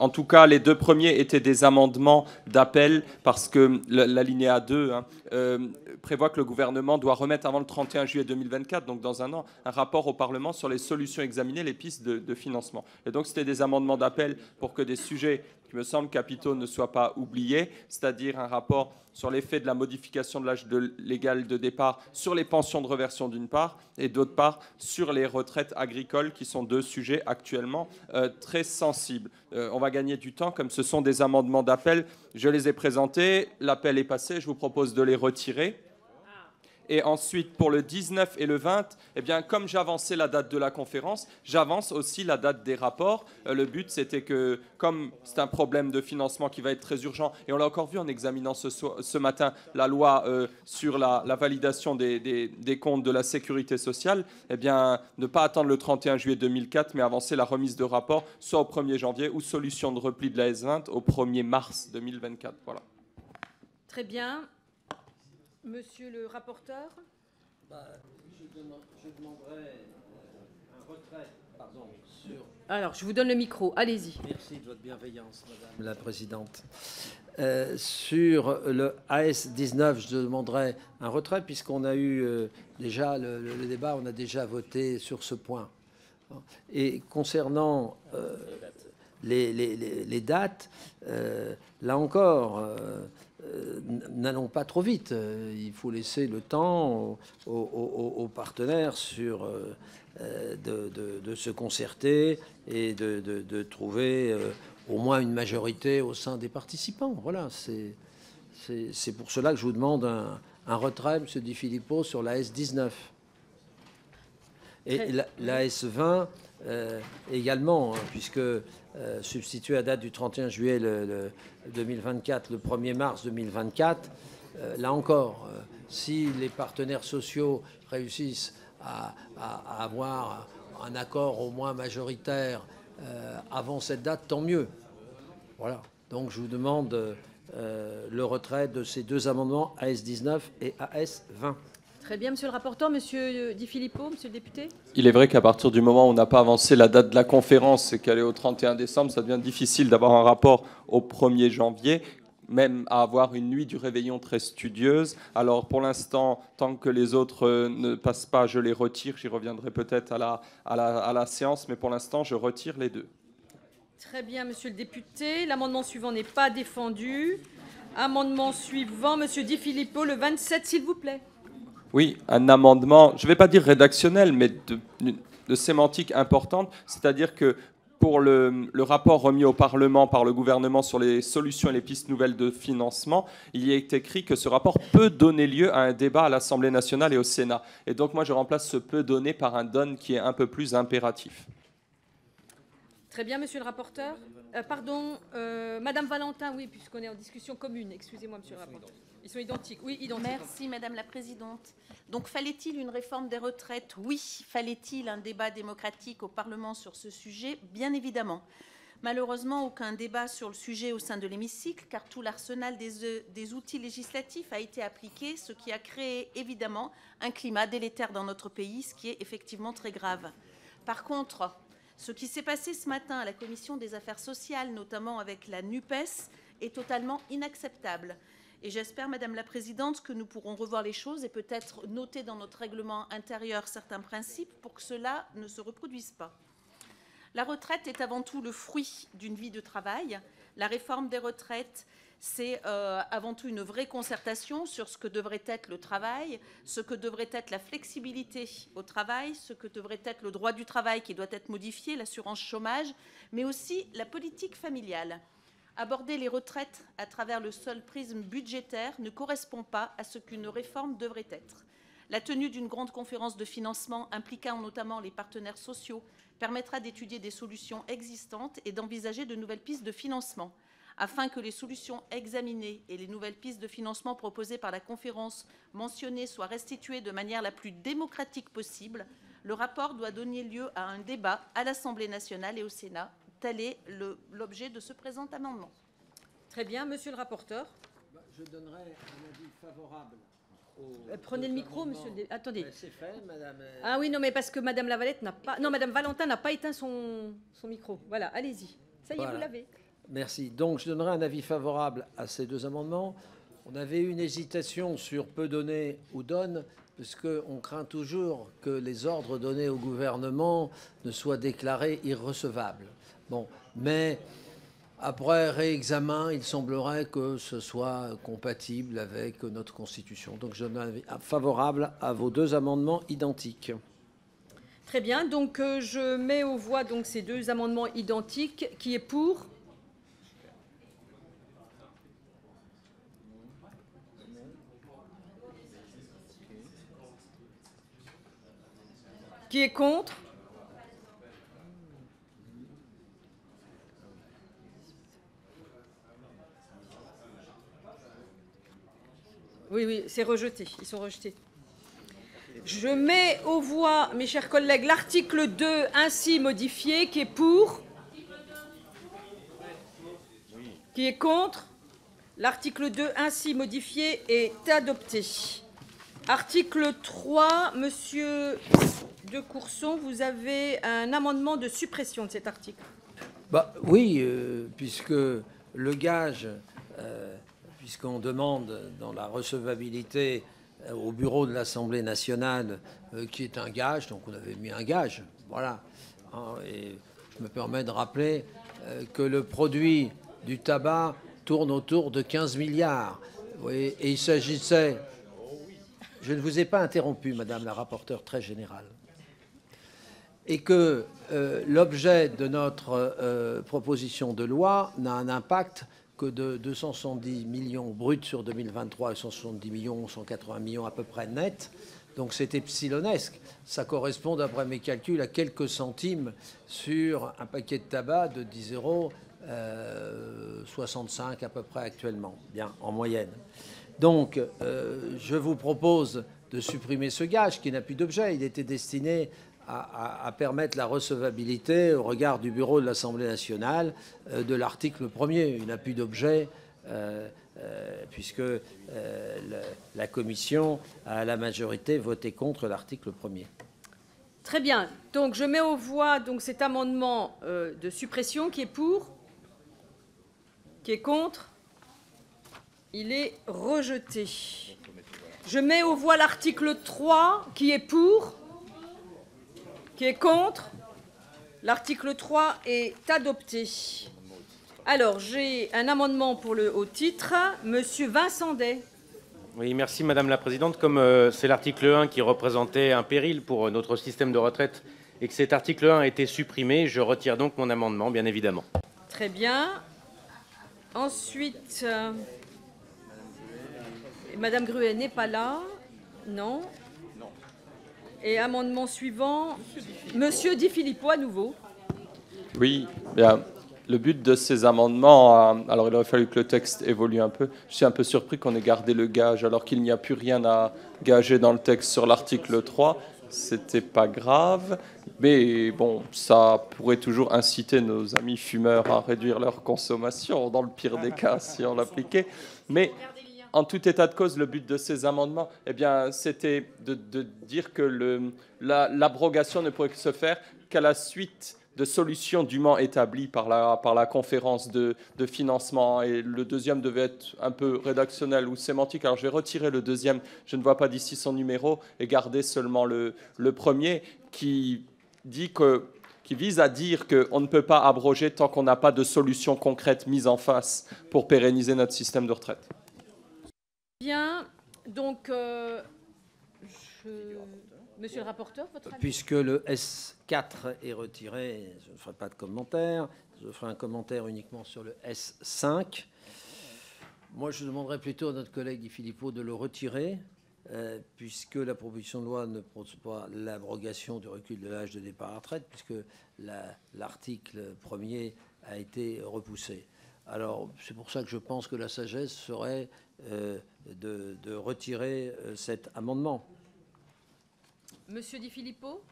en tout cas, les deux premiers étaient des amendements d'appel parce que l'alinéa 2 hein, euh, prévoit que le gouvernement doit remettre avant le 31 juillet 2024, donc dans un an, un rapport au Parlement sur les solutions examinées, les pistes de, financement. Et donc, c'était des amendements d'appel pour que des sujets qui me semblent capitaux ne soient pas oubliés, c'est-à-dire un rapport sur l'effet de la modification de l'âge légal de départ sur les pensions de reversion d'une part, et d'autre part sur les retraites agricoles, qui sont deux sujets actuellement euh, très sensibles. Euh, on va gagner du temps, comme ce sont des amendements d'appel. Je les ai présentés, l'appel est passé, je vous propose de les retirer. Et ensuite, pour le 19 et le 20, eh bien, comme j'avançais la date de la conférence, j'avance aussi la date des rapports. Euh, le but, c'était que, comme c'est un problème de financement qui va être très urgent, et on l'a encore vu en examinant ce, matin la loi euh, sur la, validation des, des, comptes de la sécurité sociale, eh bien, ne pas attendre le 31 juillet 2004, mais avancer la remise de rapport soit au 1er janvier ou solution de repli de la S20 au 1er mars 2024. Voilà. Très bien. Monsieur le rapporteur bah, je, demanderai euh, un retrait pardon, sur... Alors, je vous donne le micro. Allez-y. Merci de votre bienveillance, Madame la Présidente. Euh, sur le AS19, je demanderai un retrait puisqu'on a eu euh, déjà le, débat, on a déjà voté sur ce point. Et concernant les, les, dates, là encore, euh, n'allons pas trop vite. Euh, il faut laisser le temps aux, partenaires sur, euh, de, se concerter et de, trouver au moins une majorité au sein des participants. Voilà, c'est pour cela que je vous demande un, retrait, M. Di Filippo, sur la S19. Et la, S20 également, hein, puisque euh, substituer à date du 31 juillet 2024 le 1er mars 2024. Euh, là encore, euh, si les partenaires sociaux réussissent à, avoir un accord au moins majoritaire avant cette date, tant mieux. Voilà. Donc je vous demande le retrait de ces deux amendements AS19 et AS20. Très bien, monsieur le rapporteur. Monsieur Di Filippo, monsieur le député Il est vrai qu'à partir du moment où on n'a pas avancé la date de la conférence et qu'elle est au 31 décembre, ça devient difficile d'avoir un rapport au 1er janvier même à avoir une nuit du réveillon très studieuse. Alors pour l'instant, tant que les autres euh, ne passent pas, je les retire. J'y reviendrai peut-être à la, à, la, à la séance, mais pour l'instant, je retire les deux. Très bien, monsieur le député. L'amendement suivant n'est pas défendu. Amendement suivant, monsieur Di Filippo, le 27, s'il vous plaît. Oui, un amendement, je ne vais pas dire rédactionnel, mais de, sémantique importante, c'est-à-dire que pour le, rapport remis au Parlement par le gouvernement sur les solutions et les pistes nouvelles de financement, il y est écrit que ce rapport peut donner lieu à un débat à l'Assemblée nationale et au Sénat. Et donc moi, je remplace ce peut donner par un donne qui est un peu plus impératif. Très bien, monsieur le rapporteur. Euh, pardon, euh, Madame Valentin, oui, puisqu'on est en discussion commune. Excusez-moi, monsieur le rapporteur. Ils sont identiques. Oui. Merci, Madame la Présidente. Donc, fallait-il une réforme des retraites? Oui. Fallait-il un débat démocratique au Parlement sur ce sujet? Bien évidemment. Malheureusement, aucun débat sur le sujet au sein de l'hémicycle, car tout l'arsenal des, des, outils législatifs a été appliqué, ce qui a créé évidemment un climat délétère dans notre pays, ce qui est effectivement très grave. Par contre, ce qui s'est passé ce matin à la Commission des affaires sociales, notamment avec la NUPES, est totalement inacceptable. Et j'espère, Madame la Présidente, que nous pourrons revoir les choses et peut-être noter dans notre règlement intérieur certains principes pour que cela ne se reproduise pas. La retraite est avant tout le fruit d'une vie de travail. La réforme des retraites c'est euh, avant tout une vraie concertation sur ce que devrait être le travail, ce que devrait être la flexibilité au travail, ce que devrait être le droit du travail qui doit être modifié, l'assurance chômage, mais aussi la politique familiale. Aborder les retraites à travers le seul prisme budgétaire ne correspond pas à ce qu'une réforme devrait être. La tenue d'une grande conférence de financement impliquant notamment les partenaires sociaux permettra d'étudier des solutions existantes et d'envisager de nouvelles pistes de financement afin que les solutions examinées et les nouvelles pistes de financement proposées par la conférence mentionnée soient restituées de manière la plus démocratique possible, le rapport doit donner lieu à un débat à l'Assemblée nationale et au Sénat. Tel est l'objet de ce présent amendement. Très bien, monsieur le rapporteur. Je donnerai un avis favorable. Euh, prenez le micro, monsieur. Attendez. C'est fait, madame. Euh, ah oui, non, mais parce que madame Lavalette n'a pas. Non, madame Valentin n'a pas éteint son, son micro. Voilà, allez-y. Ça y est, vous l'avez. Merci. Donc, je donnerai un avis favorable à ces deux amendements. On avait une hésitation sur peu donner ou donne, puisqu'on craint toujours que les ordres donnés au gouvernement ne soient déclarés irrecevables. Bon, mais après réexamen, il semblerait que ce soit compatible avec notre Constitution. Donc, je donne favorable à vos deux amendements identiques. Très bien. Donc, euh, je mets aux voix donc, ces deux amendements identiques. Qui est pour? Qui est contre? Oui, oui, c'est rejeté. Ils sont rejetés. Je mets aux voix, mes chers collègues, l'article 2 ainsi modifié, qui est pour Qui est contre L'article 2 ainsi modifié est adopté. Article 3, monsieur de Courson, vous avez un amendement de suppression de cet article. Bah, oui, euh, puisque le gage, euh, puisqu'on demande dans la recevabilité euh, au bureau de l'Assemblée nationale, qui est un gage, donc on avait mis un gage, voilà. Hein, et je me permets de rappeler que le produit du tabac tourne autour de 15 milliards. et il s'agissait. Je ne vous ai pas interrompu, Madame la rapporteure très générale et que euh, l'objet de notre euh, proposition de loi n'a un impact de 270 millions bruts sur 2023 et 170 millions, 180 millions à peu près net. Donc c'est epsilonesque. Ça correspond, d'après mes calculs, à quelques centimes sur un paquet de tabac de 10 euros, 65 à peu près actuellement, bien en moyenne. Donc euh, je vous propose de supprimer ce gage qui n'a plus d'objet. Il était destiné à, permettre la recevabilité au regard du bureau de l'Assemblée nationale euh, de l'article 1er. Il n'a plus d'objet. Euh, euh, puisque la commission a à la majorité voté contre l'article 1er. Très bien. Donc je mets aux voix donc, cet amendement de suppression qui est pour, qui est contre? Il est rejeté. Je mets aux voix l'article 3 qui est pour, qui est contre? L'article 3 est adopté. Alors, j'ai un amendement pour le haut titre. Monsieur Vincent Day. Oui, merci Madame la Présidente. Comme euh, c'est l'article 1 qui représentait un péril pour euh, notre système de retraite et que cet article 1 a été supprimé, je retire donc mon amendement, bien évidemment. Très bien. Ensuite, euh, Madame Gruet n'est pas là. Non. Et amendement suivant, Monsieur Di Filippo à nouveau. Oui, bien. Le but de ces amendements, euh, alors il aurait fallu que le texte évolue un peu. Je suis un peu surpris qu'on ait gardé le gage alors qu'il n'y a plus rien à gager dans le texte sur l'article 3. C'était pas grave, mais bon, ça pourrait toujours inciter nos amis fumeurs à réduire leur consommation, dans le pire des cas, si on l'appliquait. Mais en tout état de cause, le but de ces amendements, eh bien, c'était de, dire que l'abrogation ne pourrait se faire qu'à la suite de solutions dûment établies par la, conférence de, financement. Et le deuxième devait être un peu rédactionnel ou sémantique. Alors je vais retirer le deuxième, je ne vois pas d'ici son numéro, et garder seulement le, le premier qui dit que qui vise à dire qu'on ne peut pas abroger tant qu'on n'a pas de solution concrète mise en face pour pérenniser notre système de retraite. Bien, donc, euh, monsieur le rapporteur, votre Puisque le S4 est retiré, je ne ferai pas de commentaire. Je ferai un commentaire uniquement sur le S5. Moi, je demanderais plutôt à notre collègue Di Filippo de le retirer, euh, puisque la proposition de loi ne propose pas l'abrogation du recul de l'âge de départ à la retraite, puisque la- l'article premier a été repoussé. Alors, c'est pour ça que je pense que la sagesse serait euh, de, de retirer euh, cet amendement. Monsieur Di Filippo,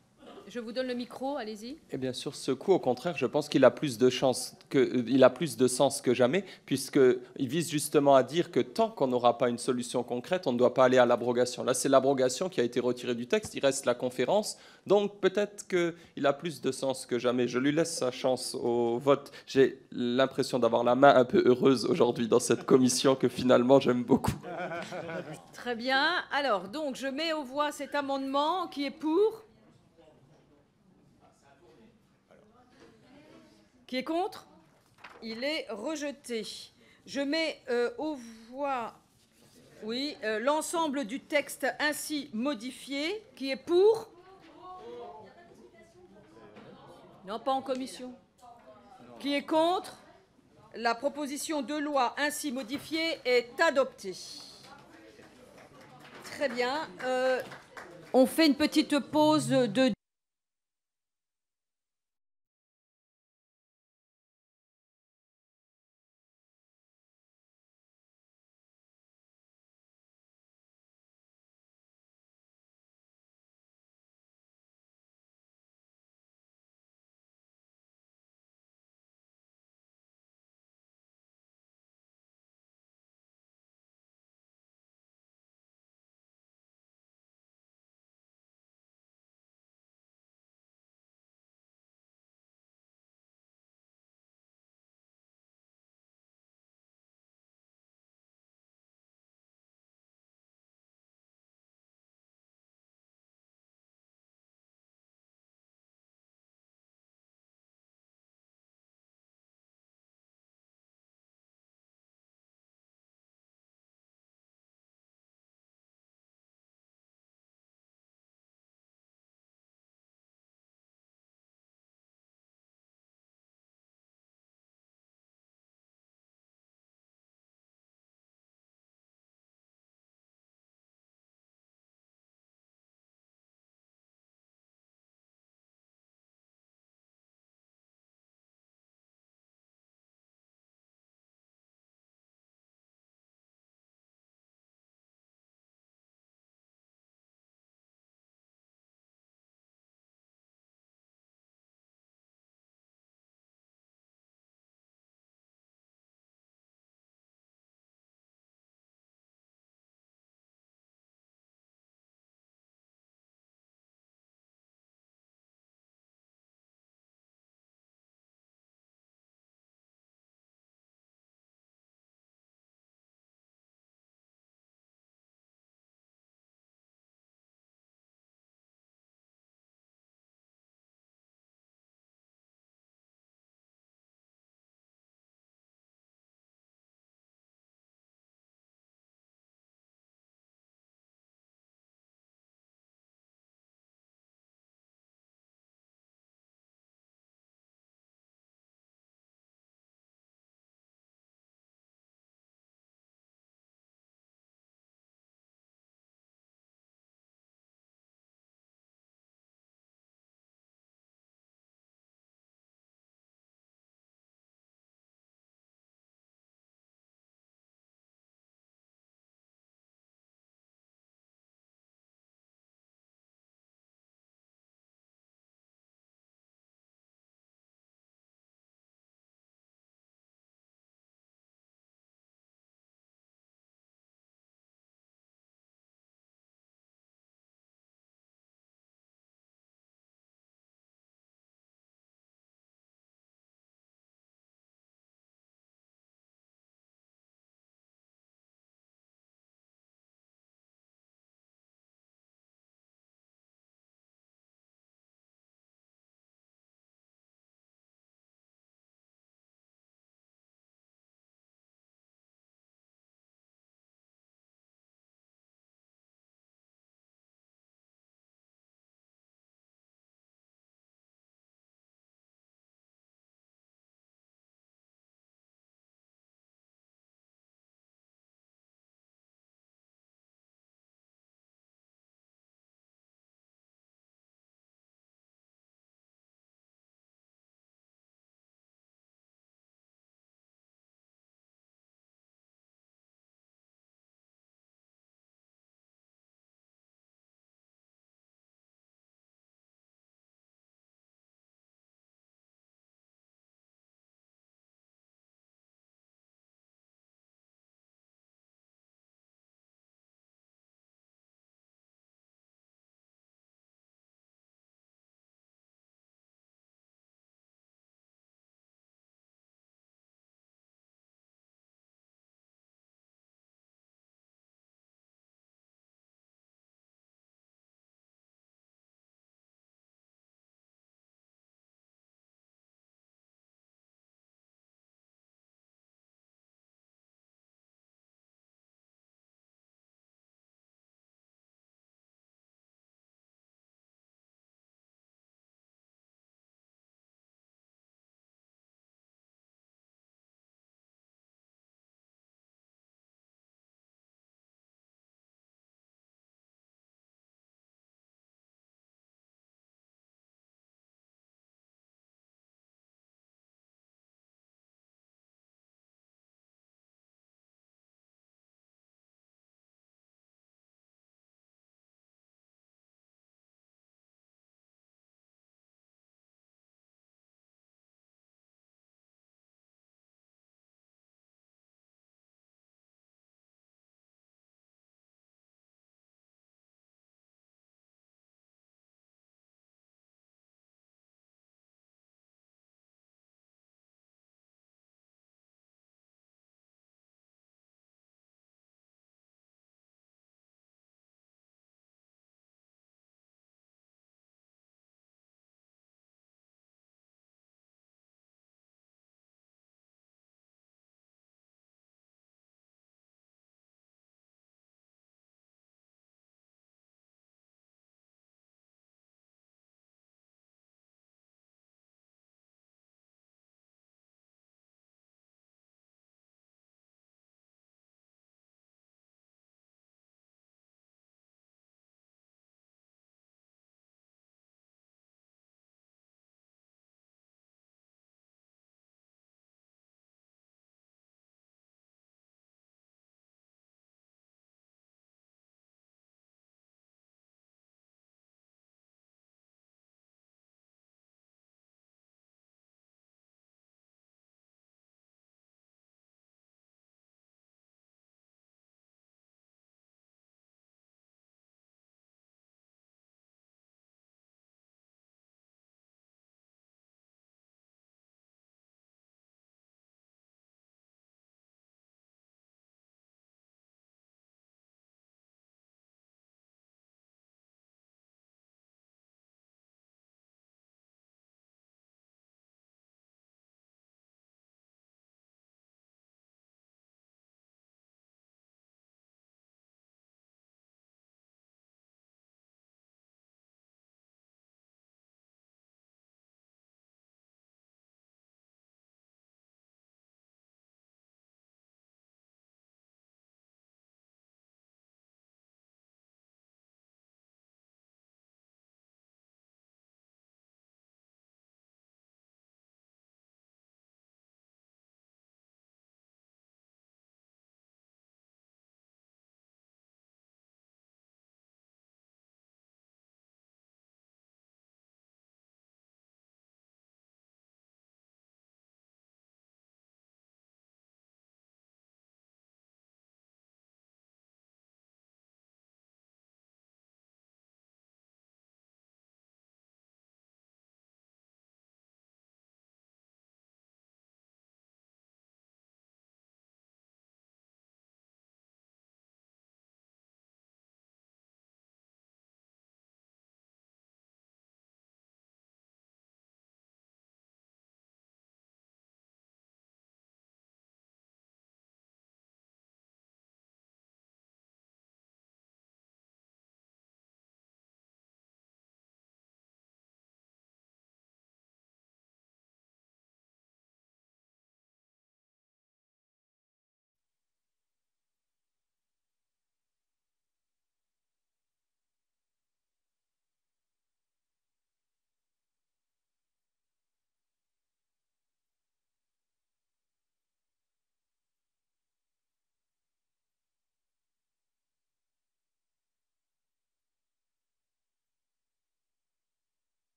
je vous donne le micro, allez-y. Et bien sur ce coup, au contraire, je pense qu'il a plus de chance que, euh, il a plus de sens que jamais, puisqu'il vise justement à dire que tant qu'on n'aura pas une solution concrète, on ne doit pas aller à l'abrogation. Là, c'est l'abrogation qui a été retirée du texte, il reste la conférence, donc peut-être qu'il a plus de sens que jamais. Je lui laisse sa chance au vote. J'ai l'impression d'avoir la main un peu heureuse aujourd'hui dans cette commission que finalement j'aime beaucoup. Très bien. Alors, donc, je mets aux voix cet amendement qui est pour. Qui est contre? Il est rejeté. Je mets euh, aux voix, oui, euh, l'ensemble du texte ainsi modifié, qui est pour? Non, pas en commission. Qui est contre? La proposition de loi ainsi modifiée est adoptée. Très bien. Euh, on fait une petite pause de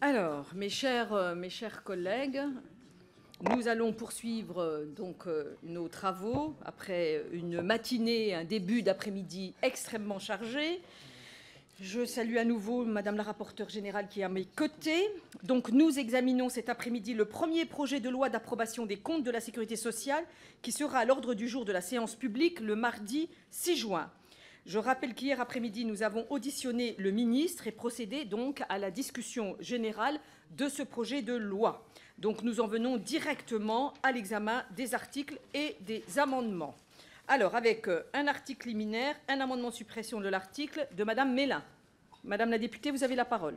Alors, mes chers, euh, mes chers collègues, nous allons poursuivre euh, donc euh, nos travaux après une matinée, un début d'après-midi extrêmement chargé. Je salue à nouveau Madame la rapporteure générale qui est à mes côtés. Donc, nous examinons cet après-midi le premier projet de loi d'approbation des comptes de la sécurité sociale qui sera à l'ordre du jour de la séance publique le mardi 6 juin. Je rappelle qu'hier après-midi, nous avons auditionné le ministre et procédé donc à la discussion générale de ce projet de loi. Donc nous en venons directement à l'examen des articles et des amendements. Alors, avec euh, un article liminaire, un amendement de suppression de l'article de Madame Mélin. Madame la députée, vous avez la parole.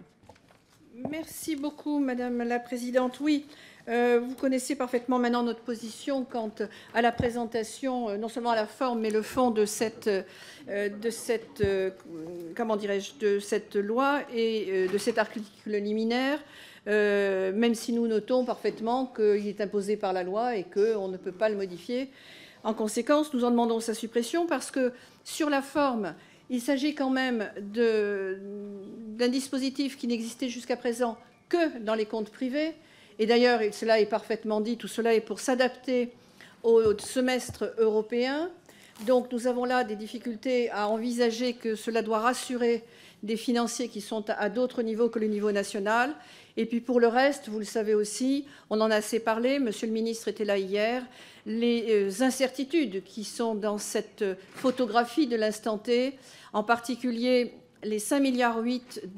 Merci beaucoup, Madame la Présidente. Oui, euh, vous connaissez parfaitement maintenant notre position quant à la présentation, euh, non seulement à la forme, mais le fond de cette, euh, de cette, loi et de cet article liminaire. même si nous notons parfaitement qu'il est imposé par la loi et qu'on ne peut pas le modifier. En conséquence, nous en demandons sa suppression parce que sur la forme, il s'agit quand même d'un dispositif qui n'existait jusqu'à présent que dans les comptes privés. Et d'ailleurs, cela est parfaitement dit, tout cela est pour s'adapter au semestre européen. Donc nous avons là des difficultés à envisager que cela doit rassurer des financiers qui sont à d'autres niveaux que le niveau national. Et puis pour le reste, vous le savez aussi, on en a assez parlé, Monsieur le ministre était là hier, les euh, incertitudes qui sont dans cette photographie de l'instant T, en particulier les 5,8 milliards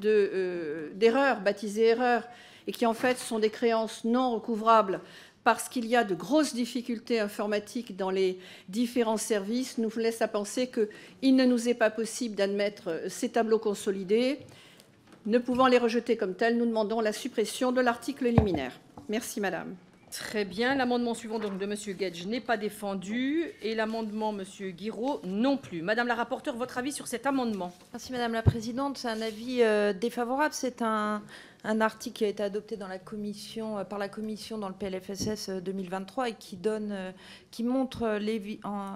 euh, d'erreurs, baptisées erreurs, et qui en fait sont des créances non recouvrables parce qu'il y a de grosses difficultés informatiques dans les différents services, nous laisse à penser qu'il ne nous est pas possible d'admettre ces tableaux consolidés. Ne pouvant les rejeter comme tels, nous demandons la suppression de l'article liminaire. Merci, Madame. Très bien. L'amendement suivant donc de Monsieur Gage n'est pas défendu et l'amendement Monsieur Guiraud non plus. Madame la rapporteure, votre avis sur cet amendement? Merci Madame la Présidente. C'est un avis euh, défavorable. C'est un, un article qui a été adopté euh, par la Commission dans le PLFSS euh, 2023 et qui, euh, montre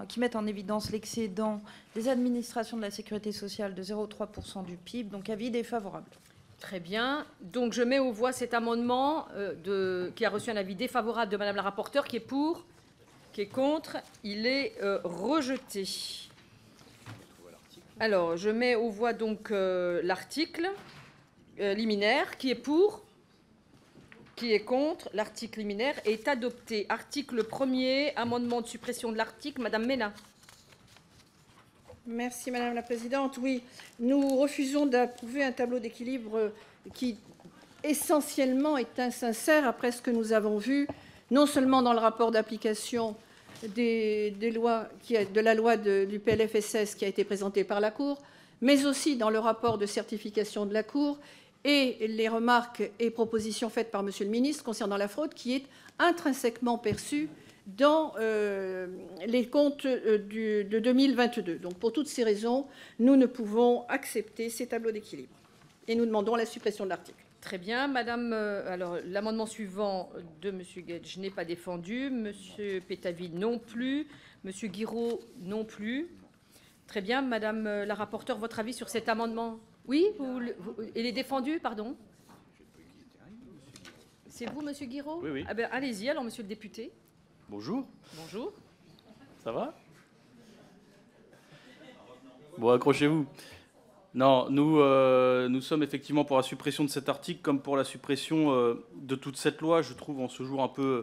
qui met en évidence l'excédent des administrations de la sécurité sociale de 0,3% du PIB. Donc avis défavorable. Très bien. Donc je mets aux voix cet amendement euh, de, qui a reçu un avis défavorable de Madame la rapporteure, qui est pour, qui est contre? Il est euh, rejeté. Alors je mets aux voix donc euh, l'article euh, liminaire, qui est pour, qui est contre. L'article liminaire est adopté. Article 1er, amendement de suppression de l'article. Madame Mélin. Merci Madame la Présidente. Oui, nous refusons d'approuver un tableau d'équilibre qui essentiellement est insincère après ce que nous avons vu, non seulement dans le rapport d'application des, lois, de la loi du PLFSS qui a été présenté par la Cour, mais aussi dans le rapport de certification de la Cour et les remarques et propositions faites par Monsieur le ministre concernant la fraude qui est intrinsèquement perçue dans euh, les comptes euh, de 2022. Donc pour toutes ces raisons, nous ne pouvons accepter ces tableaux d'équilibre. Et nous demandons la suppression de l'article. Très bien, Madame. euh, alors, l'amendement suivant de Monsieur Gage n'est pas défendu. Monsieur Pétaville non plus. Monsieur Guiraud non plus. Très bien, Madame la rapporteure, votre avis sur cet amendement? Oui, vous il est défendu, pardon. C'est vous, Monsieur Guiraud Oui, oui. Ah ben, allez-y, alors, Monsieur le député. Bonjour, Bonjour. ça va? Bon, accrochez-vous. Non, nous, euh, nous sommes effectivement pour la suppression de cet article comme pour la suppression euh, de toute cette loi. Je trouve en ce jour un peu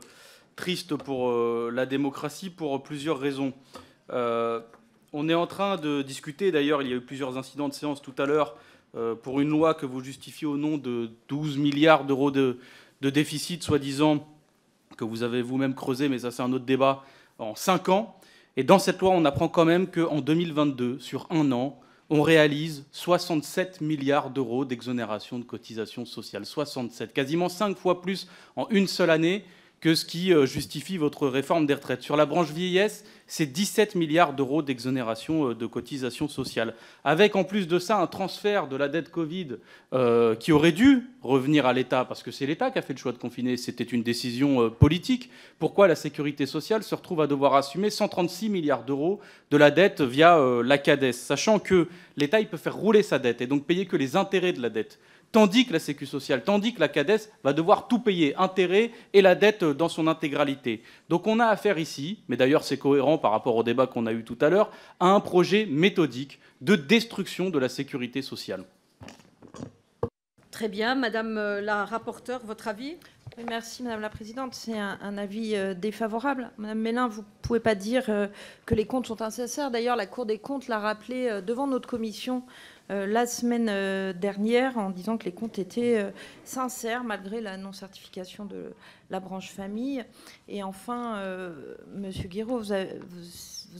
triste pour euh, la démocratie pour plusieurs raisons. On est en train de discuter, d'ailleurs, il y a eu plusieurs incidents de séance tout à l'heure, pour une loi que vous justifiez au nom de 12 milliards d'euros de, de déficit, soi-disant, que vous avez vous-même creusé, mais ça c'est un autre débat, en 5 ans. Et dans cette loi, on apprend quand même qu'en 2022, sur un an, on réalise 67 milliards d'euros d'exonération de cotisations sociales. 67, quasiment 5 fois plus en une seule année que ce qui euh, justifie votre réforme des retraites. Sur la branche vieillesse, c'est 17 milliards d'euros d'exonération euh, de cotisations sociales. Avec en plus de ça un transfert de la dette Covid euh, qui aurait dû revenir à l'État, parce que c'est l'État qui a fait le choix de confiner, c'était une décision politique. Pourquoi la sécurité sociale se retrouve à devoir assumer 136 milliards d'euros de la dette via la CADES, sachant que l'État il peut faire rouler sa dette et donc payer que les intérêts de la dette? Tandis que la Sécu sociale, tandis que la CADES va devoir tout payer, intérêts et la dette dans son intégralité. Donc on a affaire ici, mais d'ailleurs c'est cohérent par rapport au débat qu'on a eu tout à l'heure, à un projet méthodique de destruction de la sécurité sociale. Très bien. Madame euh, la rapporteure, votre avis? Oui, merci Madame la Présidente. C'est un, un avis euh, défavorable. Madame Mélin, vous ne pouvez pas dire euh, que les comptes sont insincères. D'ailleurs, la Cour des comptes l'a rappelé euh, devant notre commission euh, la semaine euh, dernière en disant que les comptes étaient euh, sincères malgré la non-certification de la branche famille. Et enfin, euh, Monsieur Guiraud, vous avez,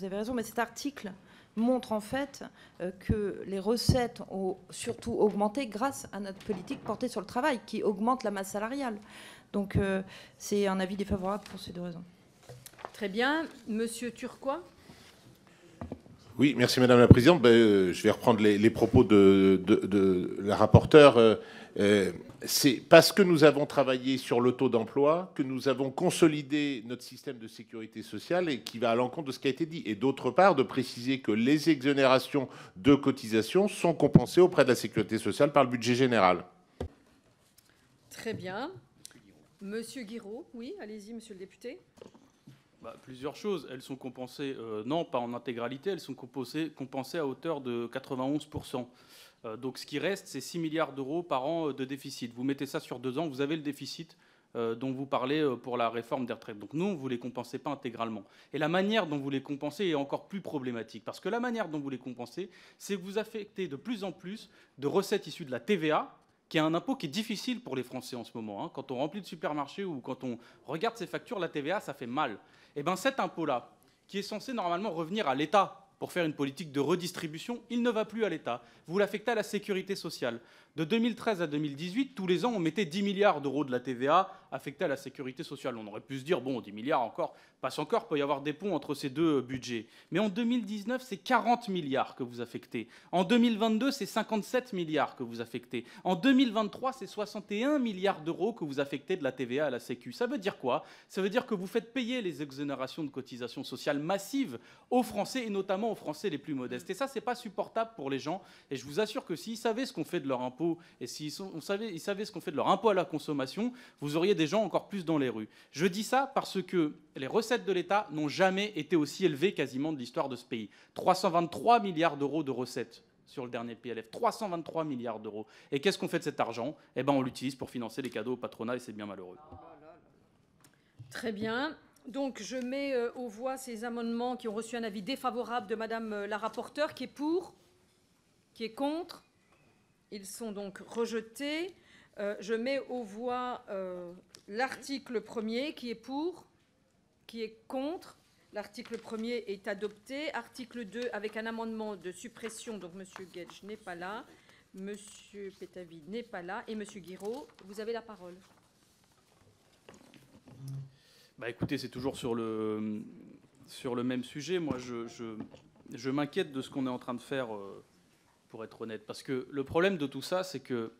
raison, mais cet article montre en fait euh, que les recettes ont surtout augmenté grâce à notre politique portée sur le travail, qui augmente la masse salariale. Donc euh, c'est un avis défavorable pour ces deux raisons. Très bien. Monsieur Turquois? Oui, merci Madame la Présidente. Ben, euh, je vais reprendre les, propos de la rapporteure. Euh, euh, C'est parce que nous avons travaillé sur le taux d'emploi que nous avons consolidé notre système de sécurité sociale et qui va à l'encontre de ce qui a été dit. Et d'autre part, de préciser que les exonérations de cotisations sont compensées auprès de la sécurité sociale par le budget général. Très bien. Monsieur Guiraud, oui, allez-y, monsieur le député. Bah, plusieurs choses. Elles sont compensées, euh, non pas en intégralité, elles sont compensées, à hauteur de 91%. Euh, donc ce qui reste, c'est 6 milliards d'euros par an euh, de déficit. Vous mettez ça sur deux ans, vous avez le déficit dont vous parlez pour la réforme des retraites. Donc nous, vous ne les compensez pas intégralement. Et la manière dont vous les compensez est encore plus problématique. Parce que la manière dont vous les compensez, c'est que vous affectez de plus en plus de recettes issues de la TVA, qui est un impôt qui est difficile pour les Français en ce moment. hein. Quand on remplit le supermarché ou quand on regarde ses factures, la TVA, ça fait mal. Et bien cet impôt-là, qui est censé normalement revenir à l'État pour faire une politique de redistribution, il ne va plus à l'État. Vous l'affectez à la sécurité sociale. De 2013 à 2018, tous les ans, on mettait 10 milliards d'euros de la TVA affectés à la sécurité sociale. On aurait pu se dire, bon, 10 milliards encore, passe encore, peut y avoir des ponts entre ces deux euh, budgets. Mais en 2019, c'est 40 milliards que vous affectez. En 2022, c'est 57 milliards que vous affectez. En 2023, c'est 61 milliards d'euros que vous affectez de la TVA à la Sécu. Ça veut dire quoi? Ça veut dire que vous faites payer les exonérations de cotisations sociales massives aux Français et notamment aux Français les plus modestes. Et ça, c'est pas supportable pour les gens. Et je vous assure que s'ils savaient ce qu'on fait de leur impôt et s'ils on savait, ils savaient ce qu'on fait de leur impôt à la consommation, vous auriez des gens encore plus dans les rues. Je dis ça parce que les recettes de l'État n'ont jamais été aussi élevées quasiment de l'histoire de ce pays. 323 milliards d'euros de recettes sur le dernier PLF. 323 milliards d'euros. Et qu'est-ce qu'on fait de cet argent? Eh ben, on l'utilise pour financer les cadeaux au patronat et c'est bien malheureux. Très bien. Donc, je mets euh, aux voix ces amendements qui ont reçu un avis défavorable de Madame euh, la rapporteure, qui est pour, qui est contre? Ils sont donc rejetés. Euh, je mets aux voix euh, l'article premier, qui est pour, qui est contre. L'article premier est adopté. Article 2, avec un amendement de suppression. Donc, Monsieur Gage n'est pas là. Monsieur Pétavy n'est pas là. Et Monsieur Guiraud, vous avez la parole. Bah écoutez, c'est toujours sur le, sur le même sujet. Moi, je, je, je m'inquiète de ce qu'on est en train de faire, euh, pour être honnête. Parce que le problème de tout ça, c'est que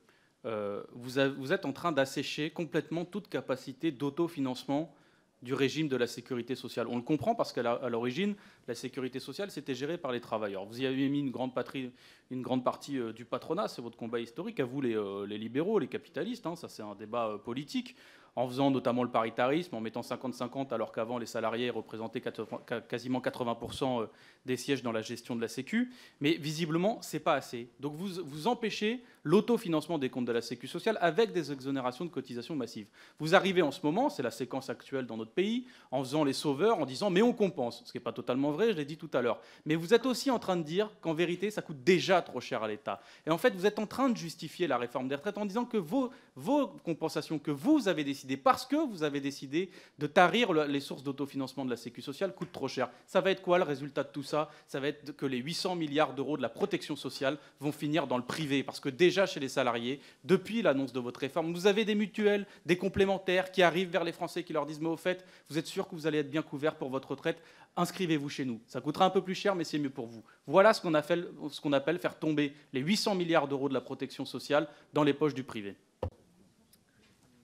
euh, vous, êtes en train d'assécher complètement toute capacité d'autofinancement du régime de la sécurité sociale. On le comprend parce qu'à l'origine, la sécurité sociale, c'était géré par les travailleurs. Vous y avez mis une grande, partie euh, du patronat, c'est votre combat historique, à vous les, euh, libéraux, les capitalistes, hein, ça c'est un débat politique, en faisant notamment le paritarisme, en mettant 50-50 alors qu'avant les salariés représentaient 80 ca- quasiment 80% euh, des sièges dans la gestion de la Sécu. Mais visiblement, c'est pas assez. Donc vous, vous empêchez l'autofinancement des comptes de la Sécu sociale avec des exonérations de cotisations massives. Vous arrivez en ce moment, c'est la séquence actuelle dans notre pays, en faisant les sauveurs, en disant mais on compense, ce qui n'est pas totalement vrai, je l'ai dit tout à l'heure. Mais vous êtes aussi en train de dire qu'en vérité, ça coûte déjà trop cher à l'État. Et en fait, vous êtes en train de justifier la réforme des retraites en disant que vos, vos compensations que vous avez décidées, parce que vous avez décidé de tarir le- les sources d'autofinancement de la Sécu sociale, coûtent trop cher. Ça va être quoi le résultat de tout ça? Ça va être que les 800 milliards d'euros de la protection sociale vont finir dans le privé. Parce que déjà chez les salariés, depuis l'annonce de votre réforme, vous avez des mutuelles, des complémentaires qui arrivent vers les Français qui leur disent Mais au fait, vous êtes sûr que vous allez être bien couvert pour votre retraite? Inscrivez-vous chez nous. Ça coûtera un peu plus cher, mais c'est mieux pour vous. Voilà ce qu'on appelle faire tomber les 800 milliards d'euros de la protection sociale dans les poches du privé.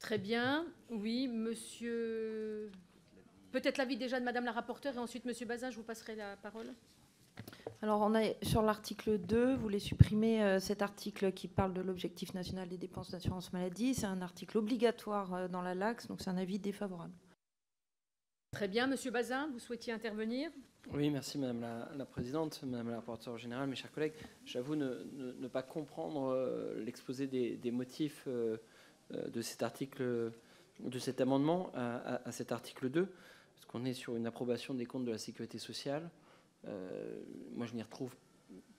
Très bien. Oui, monsieur. Peut-être l'avis déjà de madame la rapporteure et ensuite monsieur Bazin, je vous passerai la parole. Alors, on est sur l'article 2, vous voulez supprimer euh, cet article qui parle de l'objectif national des dépenses d'assurance maladie. C'est un article obligatoire euh, dans la LAX, donc c'est un avis défavorable. Très bien, Monsieur Bazin, vous souhaitiez intervenir? Oui, merci Madame la, Présidente, Madame la rapporteure générale, mes chers collègues. J'avoue ne, pas comprendre euh, l'exposé des, motifs de cet article, de cet amendement à, cet article 2, parce qu'on est sur une approbation des comptes de la sécurité sociale. Euh, moi, je n'y retrouve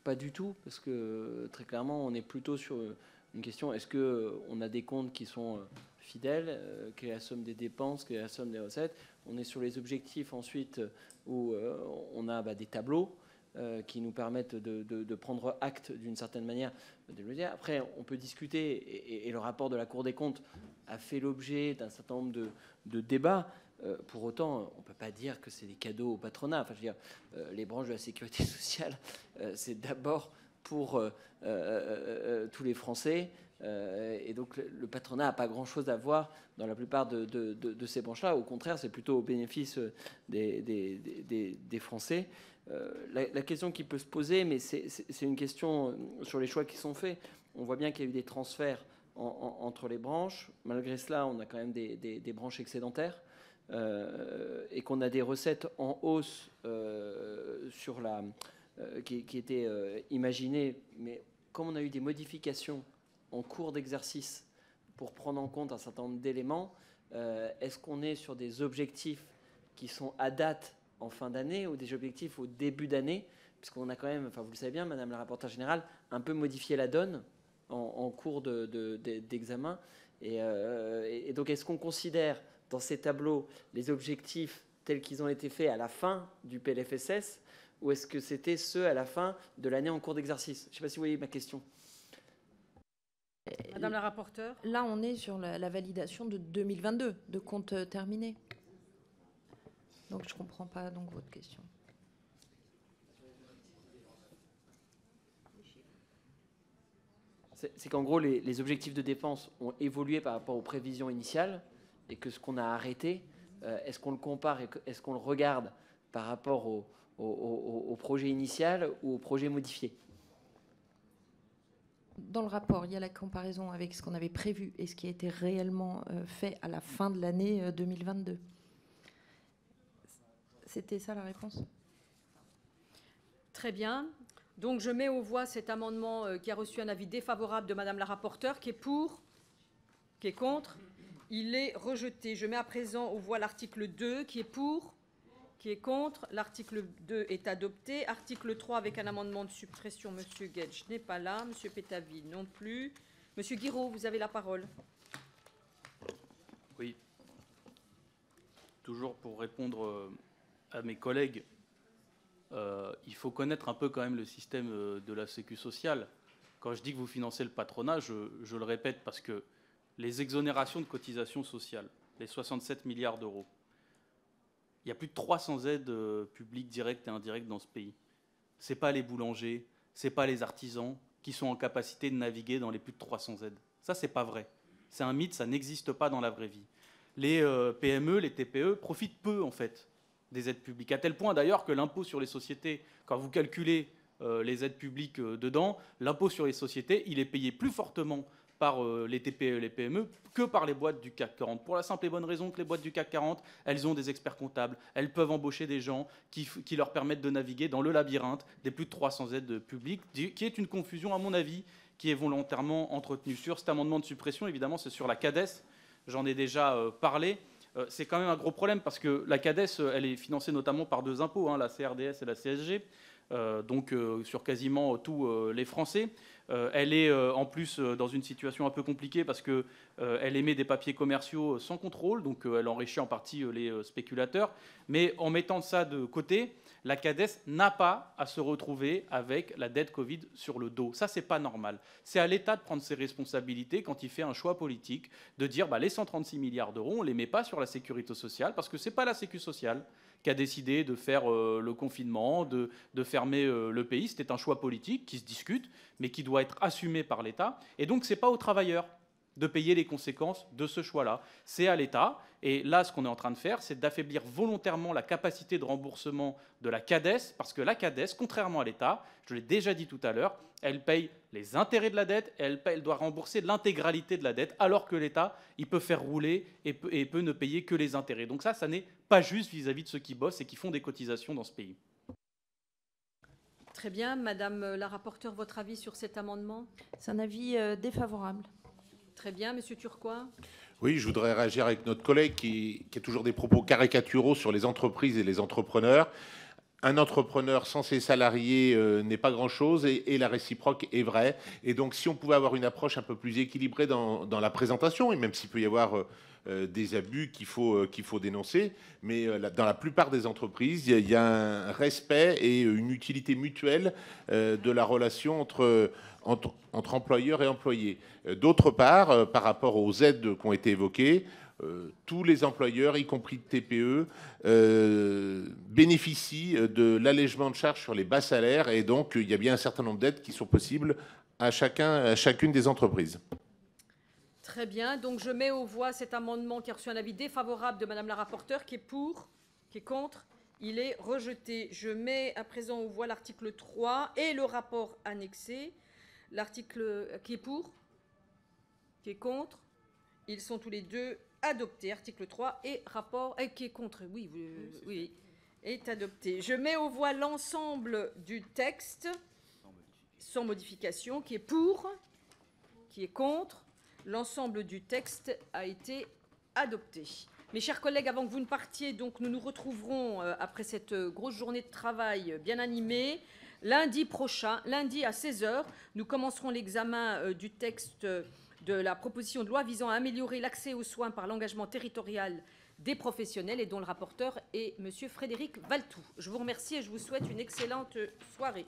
pas du tout, parce que très clairement, on est plutôt sur une question est-ce qu'on a des comptes qui sont euh, fidèles euh, Quelle est la somme des dépenses Quelle est la somme des recettes? On est sur les objectifs ensuite où on a bah, des tableaux. qui nous permettent de, prendre acte d'une certaine manière Après, on peut discuter, et, le rapport de la Cour des comptes a fait l'objet d'un certain nombre de, débats. Euh, pour autant, on ne peut pas dire que c'est des cadeaux au patronat. Enfin, euh, les branches de la sécurité [laughs] sociale, euh, c'est d'abord pour tous les Français. Et donc, le patronat n'a pas grand-chose à voir dans la plupart de, ces branches-là. Au contraire, c'est plutôt au bénéfice des, des, Français. La, la, question qui peut se poser, mais c'est une question sur les choix qui sont faits. On voit bien qu'il y a eu des transferts entre les branches. Malgré cela, on a quand même des branches excédentaires. Euh, et qu'on a des recettes en hausse euh, sur la, euh, qui, qui, étaient imaginées, mais comme on a eu des modifications en cours d'exercice pour prendre en compte un certain nombre d'éléments, est-ce qu'on est sur des objectifs qui sont à date en fin d'année ou des objectifs au début d'année? Puisqu'on a quand même, enfin vous le savez bien, Madame la rapporteure générale, un peu modifié la donne en, cours d'examen. De, et, et, donc, est-ce qu'on considère dans ces tableaux les objectifs tels qu'ils ont été faits à la fin du PLFSS ou est-ce que c'était ceux à la fin de l'année en cours d'exercice? Je ne sais pas si vous voyez ma question. Madame la rapporteure Là, on est sur la, validation de 2022, de compte terminé. Donc, je ne comprends pas donc, votre question. C'est qu'en gros, les, les, objectifs de dépenses ont évolué par rapport aux prévisions initiales et que ce qu'on a arrêté, euh, est-ce qu'on le compare et est-ce qu'on le regarde par rapport au, projet initial ou au projet modifié? Dans le rapport, il y a la comparaison avec ce qu'on avait prévu et ce qui a été réellement euh, fait à la fin de l'année 2022. Euh, C'était ça la réponse? Très bien. Donc je mets aux voix cet amendement qui a reçu un avis défavorable de Madame la rapporteure, qui est pour, qui est contre, il est rejeté. Je mets à présent au voix l'article 2 qui est pour, qui est contre. L'article 2 est adopté. Article 3 avec un amendement de suppression. Monsieur Gedge n'est pas là. Monsieur Pétaville non plus. Monsieur Guiraud, vous avez la parole. Oui. Toujours pour répondre euh, à mes collègues, euh, il faut connaître un peu quand même le système euh, de la Sécu sociale. Quand je dis que vous financez le patronat, je le répète parce que les exonérations de cotisations sociales, les 67 milliards d'euros. Il y a plus de 300 aides euh, publiques directes et indirectes dans ce pays. Ce n'est pas les boulangers, ce n'est pas les artisans qui sont en capacité de naviguer dans les plus de 300 aides. Ça, n'est pas vrai. C'est un mythe, ça n'existe pas dans la vraie vie. Les euh, PME, les TPE profitent peu, en fait, des aides publiques. À tel point, d'ailleurs, que l'impôt sur les sociétés, quand vous calculez euh, les aides publiques dedans, l'impôt sur les sociétés, il est payé plus fortement par euh, les TPE et les PME que par les boîtes du CAC 40. Pour la simple et bonne raison que les boîtes du CAC 40, elles ont des experts comptables, elles peuvent embaucher des gens qui, leur permettent de naviguer dans le labyrinthe des plus de 300 aides publiques, qui est une confusion, à mon avis, qui est volontairement entretenue. Sur cet amendement de suppression, évidemment, c'est sur la CADES, j'en ai déjà euh, parlé. Euh, c'est quand même un gros problème parce que la CADES, elle est financée notamment par deux impôts, hein, la CRDS et la CSG, donc sur quasiment tous les Français. Euh, elle est euh, en plus euh, dans une situation un peu compliquée parce qu'elle émet des papiers commerciaux sans contrôle, donc elle enrichit en partie les spéculateurs. Mais en mettant ça de côté, la CADES n'a pas à se retrouver avec la dette Covid sur le dos. Ça, c'est pas normal. C'est à l'État de prendre ses responsabilités quand il fait un choix politique, de dire bah, les 136 milliards d'euros, on les met pas sur la sécurité sociale, parce que ce n'est pas la sécu sociale qui a décidé de faire euh, le confinement, de, fermer euh, le pays. C'était un choix politique qui se discute, mais qui doit être assumé par l'État. Et donc, ce n'est pas aux travailleurs de payer les conséquences de ce choix-là. C'est à l'État. Et là, ce qu'on est en train de faire, c'est d'affaiblir volontairement la capacité de remboursement de la CADES, parce que la CADES, contrairement à l'État, je l'ai déjà dit tout à l'heure, elle paye les intérêts de la dette, et elle, paye- elle doit rembourser l'intégralité de la dette, alors que l'État, il peut faire rouler et peut, et peut ne payer que les intérêts. Donc ça, ça n'est pas juste vis-à-vis de ceux qui bossent et qui font des cotisations dans ce pays. Très bien. Madame la rapporteure, votre avis sur cet amendement? C'est un avis euh, défavorable. Très bien. Monsieur Turquois Oui, je voudrais réagir avec notre collègue qui, a toujours des propos caricaturaux sur les entreprises et les entrepreneurs. Un entrepreneur sans ses salariés euh, n'est pas grand-chose et, et la réciproque est vraie. Et donc, si on pouvait avoir une approche un peu plus équilibrée dans, la présentation, et même s'il peut y avoir euh, des abus qu'il faut, euh, faut dénoncer, mais euh, dans la plupart des entreprises, il y, a- un respect et une utilité mutuelle euh, de la relation entre, entre, employeurs et employés. Euh, D'autre part, euh, par rapport aux aides qui ont été évoquées, euh, tous les employeurs, y compris TPE, euh, bénéficient euh, de l'allègement de charges sur les bas salaires et donc il y a bien un certain nombre d'aides qui sont possibles à, chacun, à chacune des entreprises. Très bien. Donc je mets aux voix cet amendement qui a reçu un avis défavorable de Madame la rapporteure, qui est pour, qui est contre. Il est rejeté. Je mets à présent aux voix l'article 3 et le rapport annexé. L'article euh, qui est pour, qui est contre. Ils sont tous les deux adoptés. Article 3 et rapport et qui est contre. Oui, oui, oui, est adopté. Je mets aux voix l'ensemble du texte sans modification, qui est pour, qui est contre. L'ensemble du texte a été adopté. Mes chers collègues, avant que vous ne partiez, donc, nous nous retrouverons euh, après cette euh, grosse journée de travail euh, bien animée. Lundi prochain, lundi à 16h, nous commencerons l'examen du texte de la proposition de loi visant à améliorer l'accès aux soins par l'engagement territorial des professionnels et dont le rapporteur est M. Frédéric Valtou. Je vous remercie et je vous souhaite une excellente soirée.